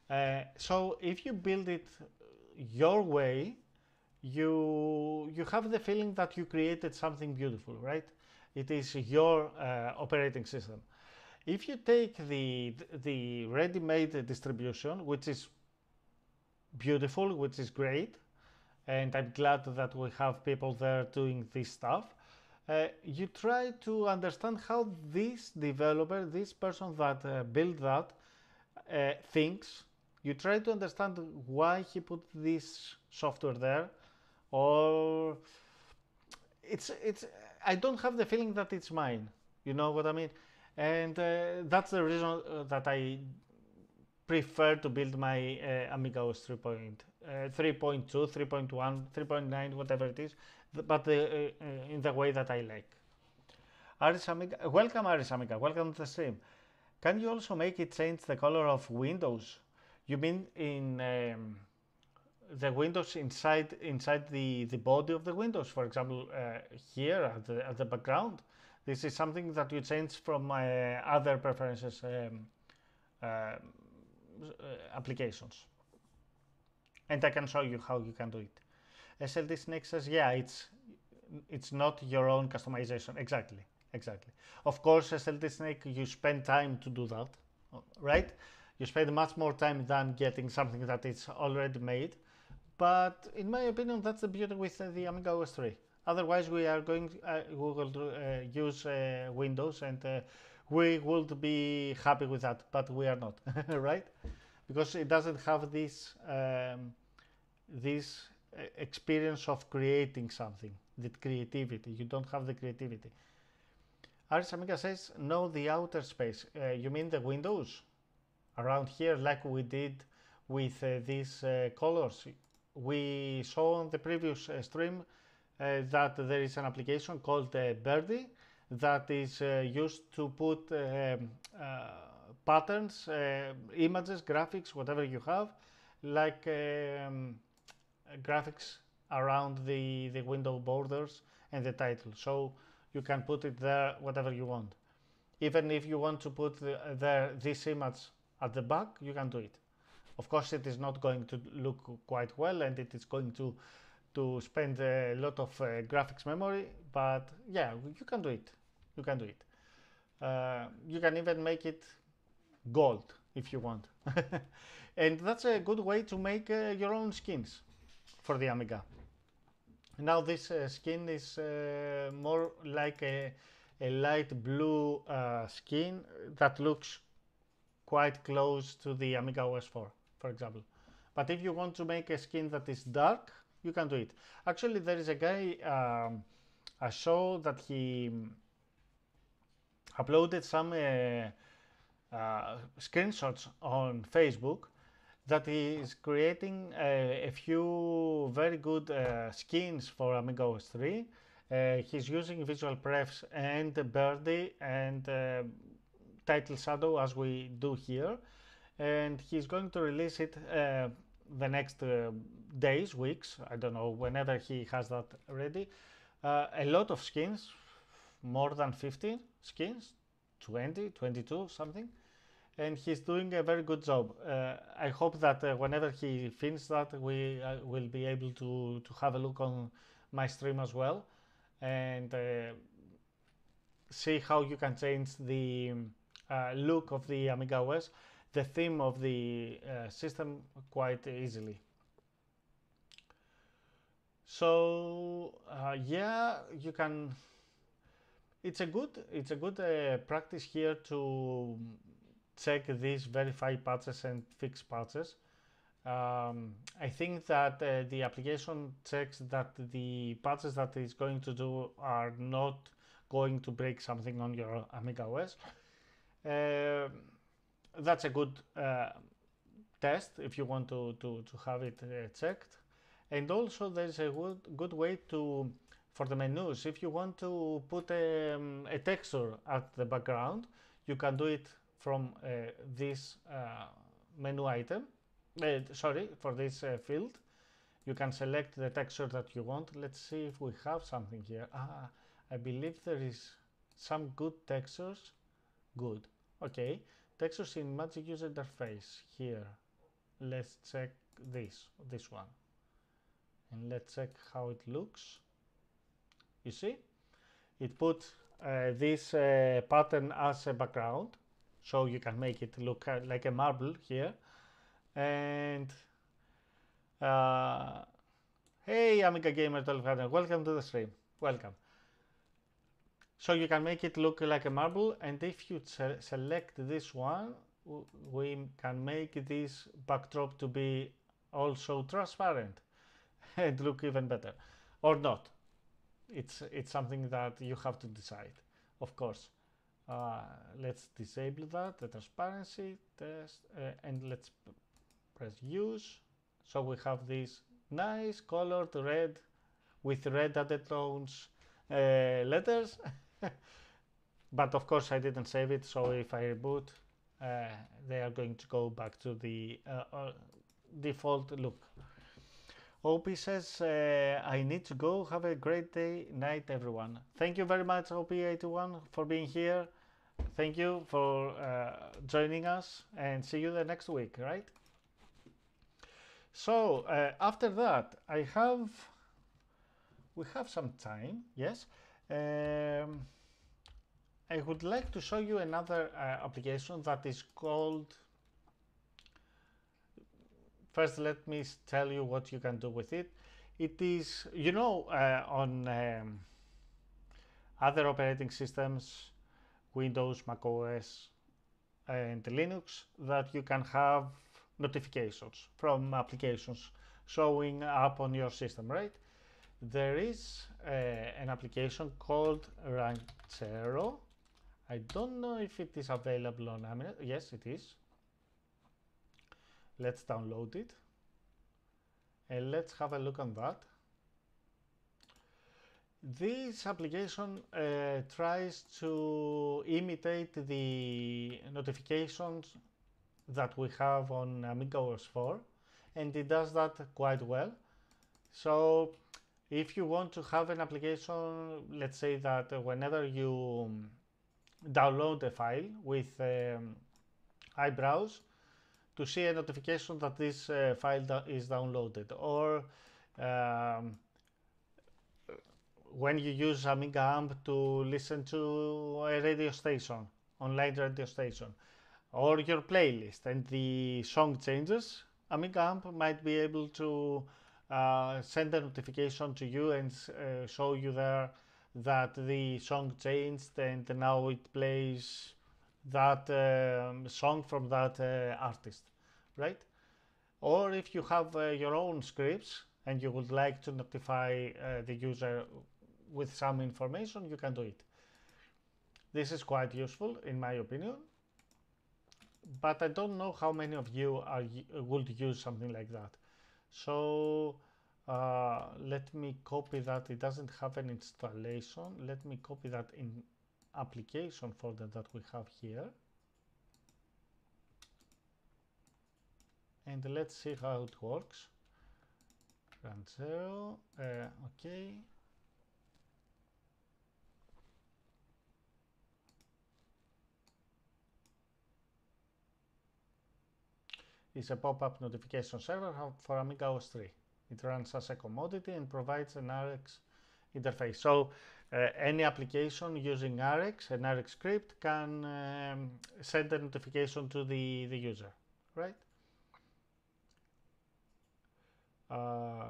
Uh, so if you build it your way, you you have the feeling that you created something beautiful, right? It is your uh, operating system. If you take the, the ready-made distribution, which is beautiful, which is great, and I'm glad that we have people there doing this stuff, uh, you try to understand how this developer, this person that uh, built that, uh, thinks. You try to understand why he put this software there, or it's it's. I don't have the feeling that it's mine. You know what I mean? and uh, that's the reason uh, that I prefer to build my uh, Amiga OS 3.3.2, 3.1, 3.9, whatever it is, but the, in the way that I like. Aris Amiga, welcome Aris Amiga, welcome to the stream. Can you also make it change the color of windows? You mean in um, the windows inside inside the, the body of the windows, for example, uh, here at the, at the background? This is something that you change from my other preferences um, uh, applications. And I can show you how you can do it. SLD Snake says, yeah, it's it's not your own customization. Exactly, exactly. Of course, SLD Snake, you spend time to do that, right? You spend much more time than getting something that is already made. But in my opinion, that's the beauty with the Amiga OS 3. Otherwise, we are going, uh, we will uh, use uh, Windows and uh, we would be happy with that, but we are not, right? Because it doesn't have this, um, this uh, experience of creating something, the creativity. You don't have the creativity. Aris Amiga says, no, the outer space. Uh, you mean the windows? Around here, like we did with these colors. We saw on the previous stream uh, that there is an application called uh, Birdie that is uh, used to put um, patterns, images, graphics, whatever you have, like um, graphics around the, the window borders and the title. So you can put it there, whatever you want. Even if you want to put the, there this image at the back, you can do it. Of course, it is not going to look quite well and it is going to to spend a lot of uh, graphics memory, but yeah, you can do it. You can do it. Uh, you can even make it gold if you want. and that's a good way to make uh, your own skins for the Amiga. Now this uh, skin is uh, more like a, a light blue uh, skin that looks quite close to the Amiga OS 4, for example. But if you want to make a skin that is dark, you can do it. Actually, there is a guy, um, I saw that he uploaded some uh, uh, screenshots on Facebook that he is creating a, a few very good uh, skins for Amiga OS 3. Uh, he's using Visual Prefs and Birdie and uh, TitleShadow as we do here. And he's going to release it uh, the next uh, days, weeks, I don't know, whenever he has that ready, uh, a lot of skins, more than 15 skins, 20, 22, something. And he's doing a very good job. Uh, I hope that uh, whenever he finishes that, we uh, will be able to, to have a look on my stream as well and uh, see how you can change the look of the Amiga OS the theme of the uh, system quite easily. So uh, yeah, you can it's a good it's a good uh, practice here to check these verify patches and fix patches. Um, I think that uh, the application checks that the patches that it's going to do are not going to break something on your Amiga OS. Uh, that's a good uh, test if you want to, to, to have it uh, checked. And also there's a good, good way to, for the menus, if you want to put a, um, a texture at the background, you can do it from uh, this uh, menu item, uh, sorry, for this uh, field. You can select the texture that you want. Let's see if we have something here. Ah, I believe there is some good textures. Good. Okay. Textures in Magic User Interface here. Let's check this, this one. And let's check how it looks. You see? It puts uh, this uh, pattern as a background so you can make it look uh, like a marble here. And uh, hey Amiga Gamer 1200 welcome to the stream. Welcome. So you can make it look like a marble and if you select this one we can make this backdrop to be also transparent and look even better. Or not it's it's something that you have to decide of course uh, let's disable that, the transparency test, uh, and let's press use. So we have this nice colored red with red added tones uh, letters. but of course I didn't save it, so if I reboot, uh, they are going to go back to the uh, uh, default look. OP says, I need to go. Have a great day, night, everyone. Thank you very much, OP81, for being here thank you for uh, joining us and see you the next week, right? So uh, after that, I have, we have some time, yes. Um, I would like to show you another uh, application that is called, first let me tell you what you can do with it. It is, you know, uh, on um, other operating systems, Windows, Mac OS, and Linux that you can have notifications from applications showing up on your system, right? There is uh, an application called Ranchero. I don't know if it is available on Aminet. Yes, it is. Let's download it. And let's have a look on that. This application uh, tries to imitate the notifications that we have on Amiga OS 4 and it does that quite well. So if you want to have an application, let's say that whenever you download a file with um, IBrowse to see a notification that this uh, file is downloaded or um, when you use AmigaAMP to listen to a radio station, online radio station, or your playlist. And the song changes, AmigaAMP might be able to uh, send a notification to you and uh, show you there that the song changed and now it plays that um, song from that uh, artist, right? Or if you have uh, your own scripts and you would like to notify uh, the user with some information, you can do it. This is quite useful in my opinion, but I don't know how many of you are would use something like that. So uh, let me copy that. It doesn't have an installation. Let me copy that in application folder that we have here. And let's see how it works. Run zero, uh, okay. is a pop-up notification server for Amiga OS 3. It runs as a commodity and provides an ARexx interface. So uh, any application using ARexx, an ARexx script, can um, send a notification to the, the user, right? Uh,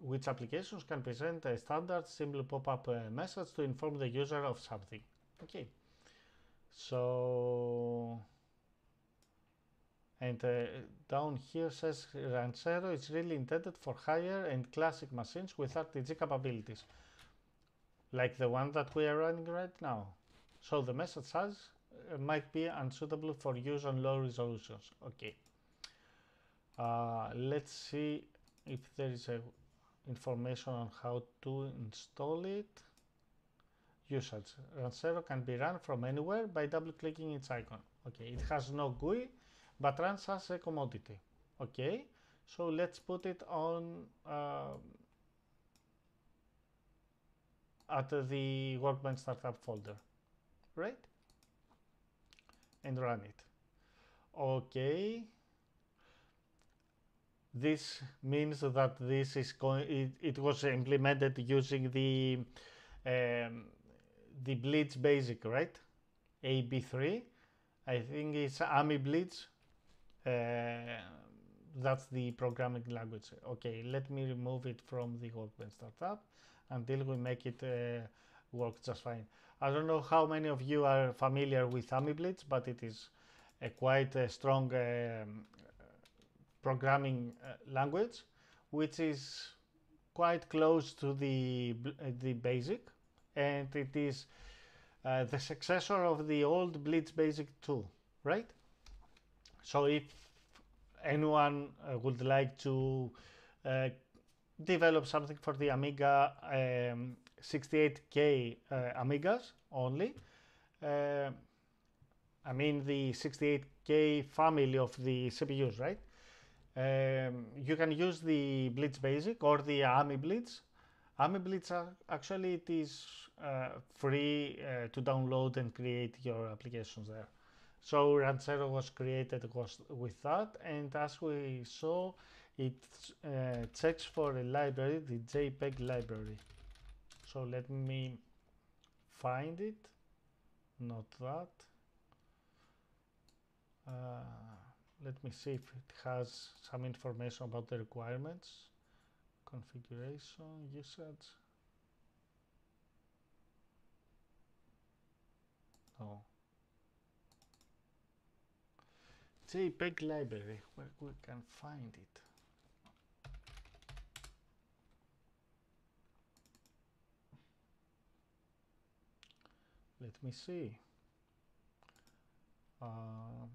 which applications can present a standard simple pop-up uh, message to inform the user of something. Okay, so and uh, down here says Ranchero is really intended for higher and classic machines with RTG capabilities, like the one that we are running right now. So the message size uh, might be unsuitable for use on low resolutions. Okay. Uh, let's see if there is a information on how to install it. Usage. Ranchero can be run from anywhere by double clicking its icon. Okay, it has no GUI, but runs as a commodity. Okay, so let's put it on uh, at the Workbench Startup folder, right? And run it. Okay, this means that this is going it, it was implemented using the um, the Blitz basic right? AB3 I think it's AmiBlitz. Uh, that's the programming language. Okay let me remove it from the workbench startup until we make it uh, work just fine I don't know how many of you are familiar with AmiBlitz but it is a quite a strong um, programming uh, language, which is quite close to the, uh, the basic, and it is uh, the successor of the old Blitz Basic 2, right? So if anyone uh, would like to uh, develop something for the Amiga um, 68K uh, Amigas only, I mean the 68K family of the CPUs, right? Um, you can use the Blitz Basic or the AmiBlitz. AMI Blitz actually it is uh, free uh, to download and create your applications there. So Ranchero was created with that, and as we saw, it uh, checks for a library, the JPEG library. So let me find it, not that. Uh, let me see if it has some information about the requirements. Configuration usage. No. JPEG library where we can find it let me see uh,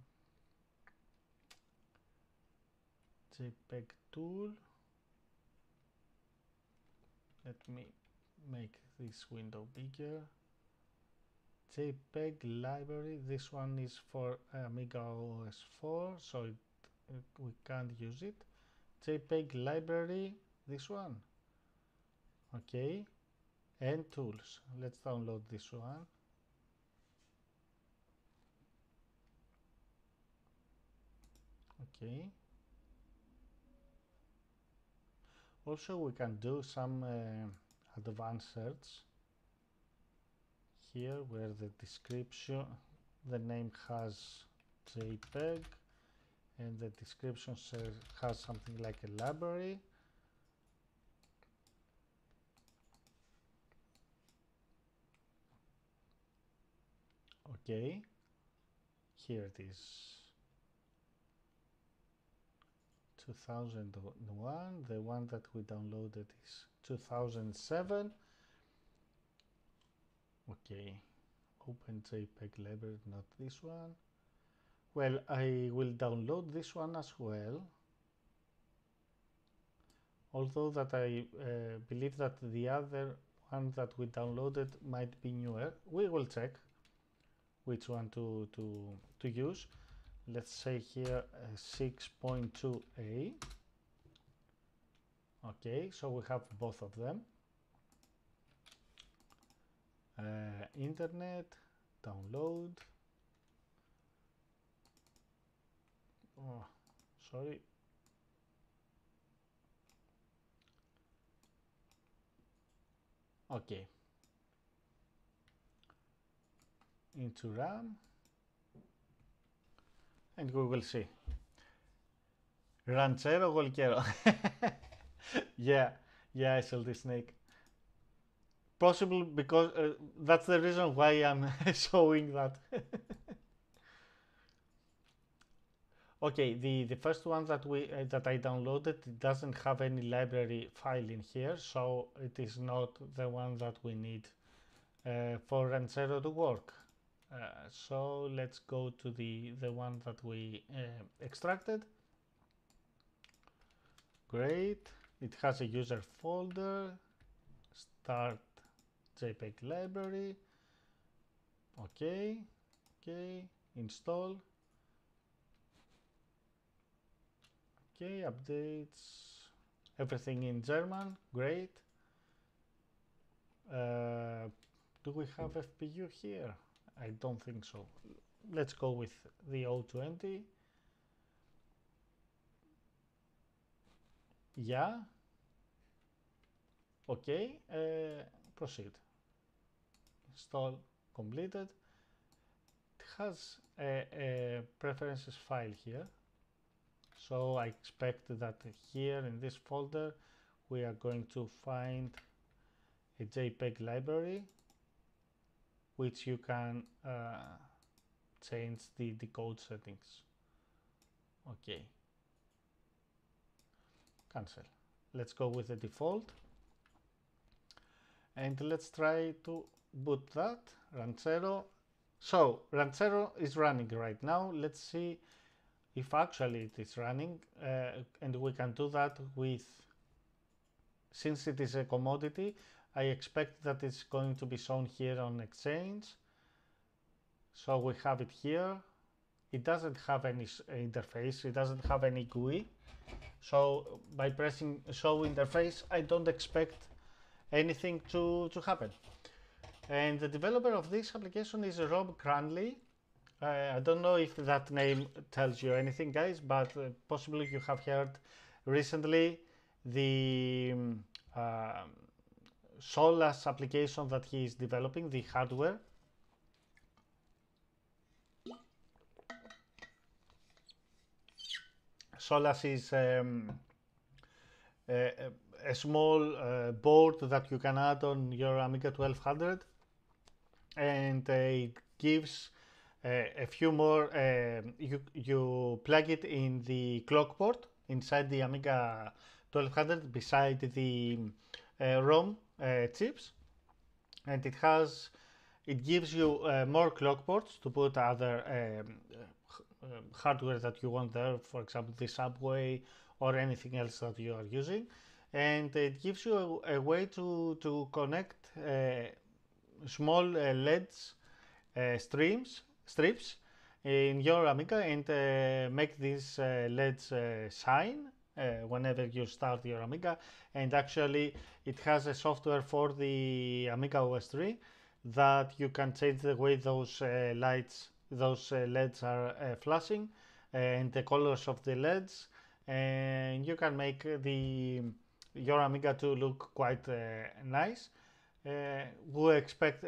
JPEG tool. Let me make this window bigger. JPEG library, this one is for Amiga OS 4, so it, it, we can't use it. JPEG library, this one. Okay, and tools. Let's download this one. Okay. Also, we can do some uh, advanced search here where the description, the name has JPEG and the description says, has something like a library. Okay, here it is. 2001 the one that we downloaded is 2007 okay open JPEG library not this one. Well I will download this one as well. Although that I uh, believe that the other one that we downloaded might be newer. We will check which one to to to use let's say here uh, 6.2a okay so we have both of them. Uh, internet download. Oh sorry. Okay. Into RAM and we will see. Ranchero Golquero. yeah, yeah, SLT snake. Possible because uh, that's the reason why I'm showing that. okay, the, the first one that we uh, that I downloaded it doesn't have any library file in here, so it is not the one that we need uh, for Ranchero to work. Uh, so let's go to the the one that we uh, extracted. Great. It has a user folder. Start JPEG library. Okay. Okay. Install. Okay. Updates. Everything in German. Great. Uh, do we have FPU here? I don't think so. Let's go with the 020. Yeah. Okay. Uh, proceed. Install completed. It has a, a preferences file here. So I expect that here in this folder we are going to find a JPEG library which you can uh, change the the code settings. Okay. Cancel. Let's go with the default. And let's try to boot that, Ranchero. So, Ranchero is running right now. Let's see if actually it is running. Uh, and we can do that with, since it is a commodity, I expect that it's going to be shown here on Exchange. So we have it here. It doesn't have any interface. It doesn't have any GUI. So by pressing show interface, I don't expect anything to, to happen. And the developer of this application is Rob Cranley. Uh, I don't know if that name tells you anything, guys, but uh, possibly you have heard recently the um, Solus application that he is developing, the hardware. Solus is um, a, a, small uh, board that you can add on your Amiga 1200 and uh, it gives uh, a few more, um, you, you plug it in the clock port inside the Amiga 1200 beside the uh, ROM uh, chips and it has it gives you uh, more clock ports to put other um, uh, hardware that you want there for example the subway or anything else that you are using. And it gives you a, a way to to connect uh, small uh, LEDs uh, streams strips in your Amiga and make these LEDs shine uh, whenever you start your Amiga. And actually it has a software for the Amiga OS 3 that you can change the way those uh, lights those uh, LEDs are uh, flashing and the colors of the LEDs and you can make the your Amiga to look quite uh, nice. Uh, we expect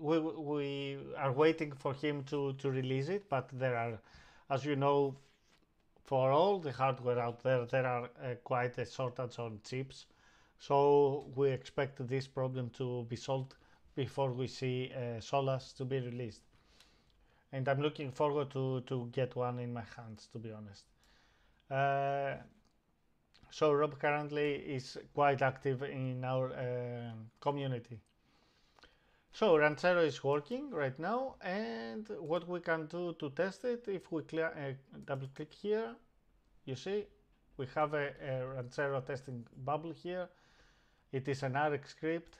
we, we are waiting for him to, to release it but there are as you know for all the hardware out there, there are uh, quite a shortage on chips. So we expect this problem to be solved before we see uh, Solus to be released. And I'm looking forward to, to get one in my hands, to be honest. Uh, so Rob currently is quite active in our uh, community. So Ranchero is working right now and what we can do to test it, if we uh, double click here, you see we have a, a Ranchero testing bubble here. It is an ARexx script.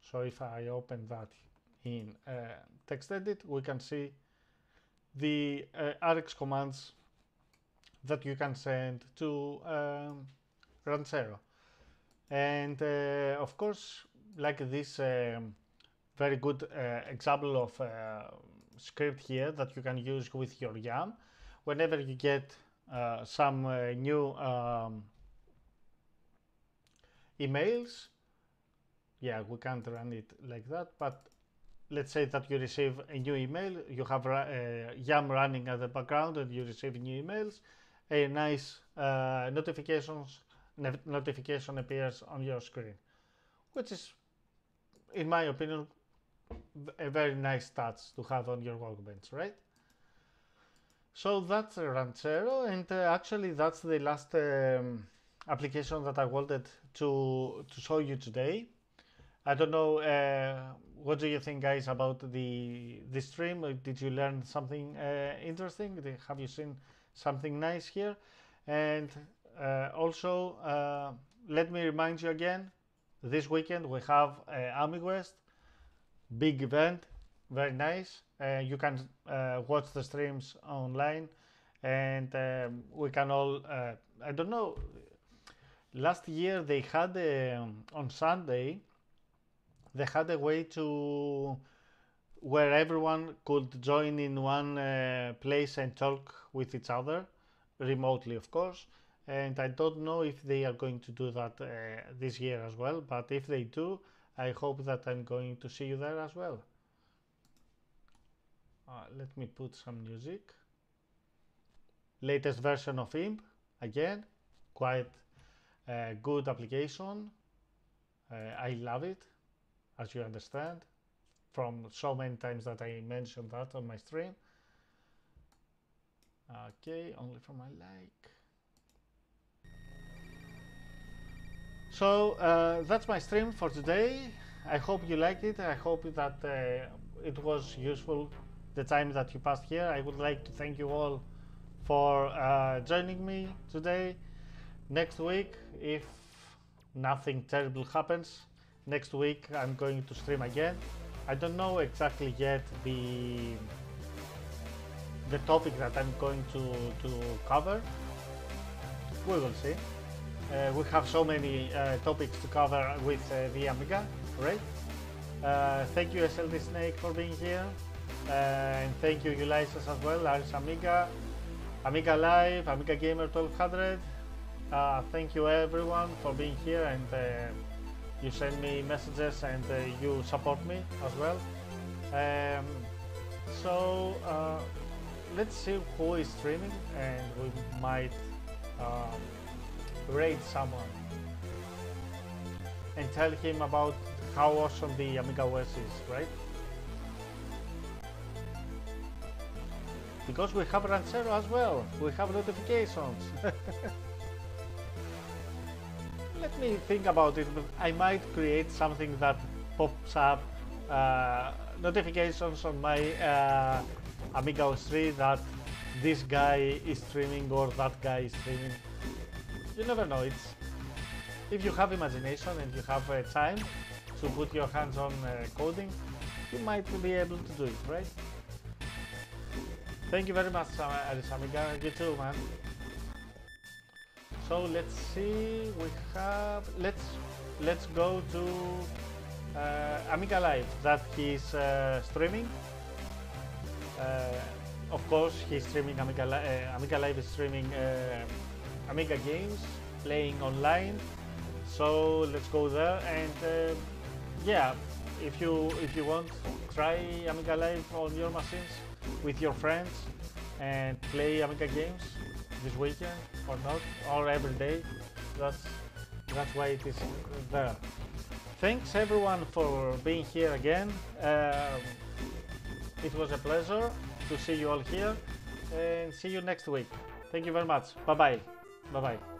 So if I open that in uh, TextEdit, we can see the uh, commands that you can send to um, Ranchero. And uh, of course, like this um, very good uh, example of uh, script here that you can use with your YAM. Whenever you get uh, some uh, new um, emails, yeah, we can't run it like that, but let's say that you receive a new email, you have uh, YAM running at the background and you receive new emails, a nice notifications notification appears on your screen, which is, in my opinion, a very nice touch to have on your workbench, right? So that's Ranchero, and uh, actually that's the last um, application that I wanted to to show you today. I don't know uh, what do you think, guys, about the the stream. Did you learn something uh, interesting? Have you seen something nice here? And uh, also, uh, let me remind you again. This weekend we have uh, AmiWest, big event, very nice. Uh, you can uh, watch the streams online, and um, we can all. Uh, I don't know. Last year they had um, on Sunday. They had a way to where everyone could join in one uh, place and talk with each other remotely, of course. And I don't know if they are going to do that uh, this year as well. But if they do, I hope that I'm going to see you there as well. Uh, let me put some music. Latest version of IMP, again, quite a good application. Uh, I love it, as you understand, from so many times that I mentioned that on my stream. Okay, only for my like. So uh, that's my stream for today. I hope you liked it. I hope that uh, it was useful the time that you passed here. I would like to thank you all for uh, joining me today. Next week, if nothing terrible happens, next week I'm going to stream again. I don't know exactly yet the the topic that I'm going to, to cover. We will see. Uh, we have so many uh, topics to cover with uh, the Amiga, right? Uh, thank you SLD Snake for being here. Uh, and thank you Ulysses as well, Aris Amiga, Amiga Live, Amiga Gamer 1200. Uh, thank you everyone for being here and you send me messages and you support me as well. Um, so let's see who is streaming and we might um, raid someone and tell him about how awesome the Amiga OS is, right? Because we have Ranchero as well, we have notifications. Let me think about it, but I might create something that pops up uh, notifications on my uh, Amiga OS 3 that this guy is streaming or that guy is streaming. You never know, it's if you have imagination and you have uh, time to put your hands on uh, coding, you might be able to do it, right? Thank you very much, Aris Amiga. You too, man. So let's see. We have. Let's let's go to uh, Amiga Live that he's uh, streaming. Uh, of course, he's streaming Amiga, uh, Amiga Live is streaming uh, Amiga games, playing online. So let's go there and yeah, if you if you want, try Amiga Live on your machines with your friends and play Amiga games this weekend or not or every day. That's that's why it is there. Thanks everyone for being here again. Um, it was a pleasure to see you all here and see you next week. Thank you very much. Bye bye. Bye bye.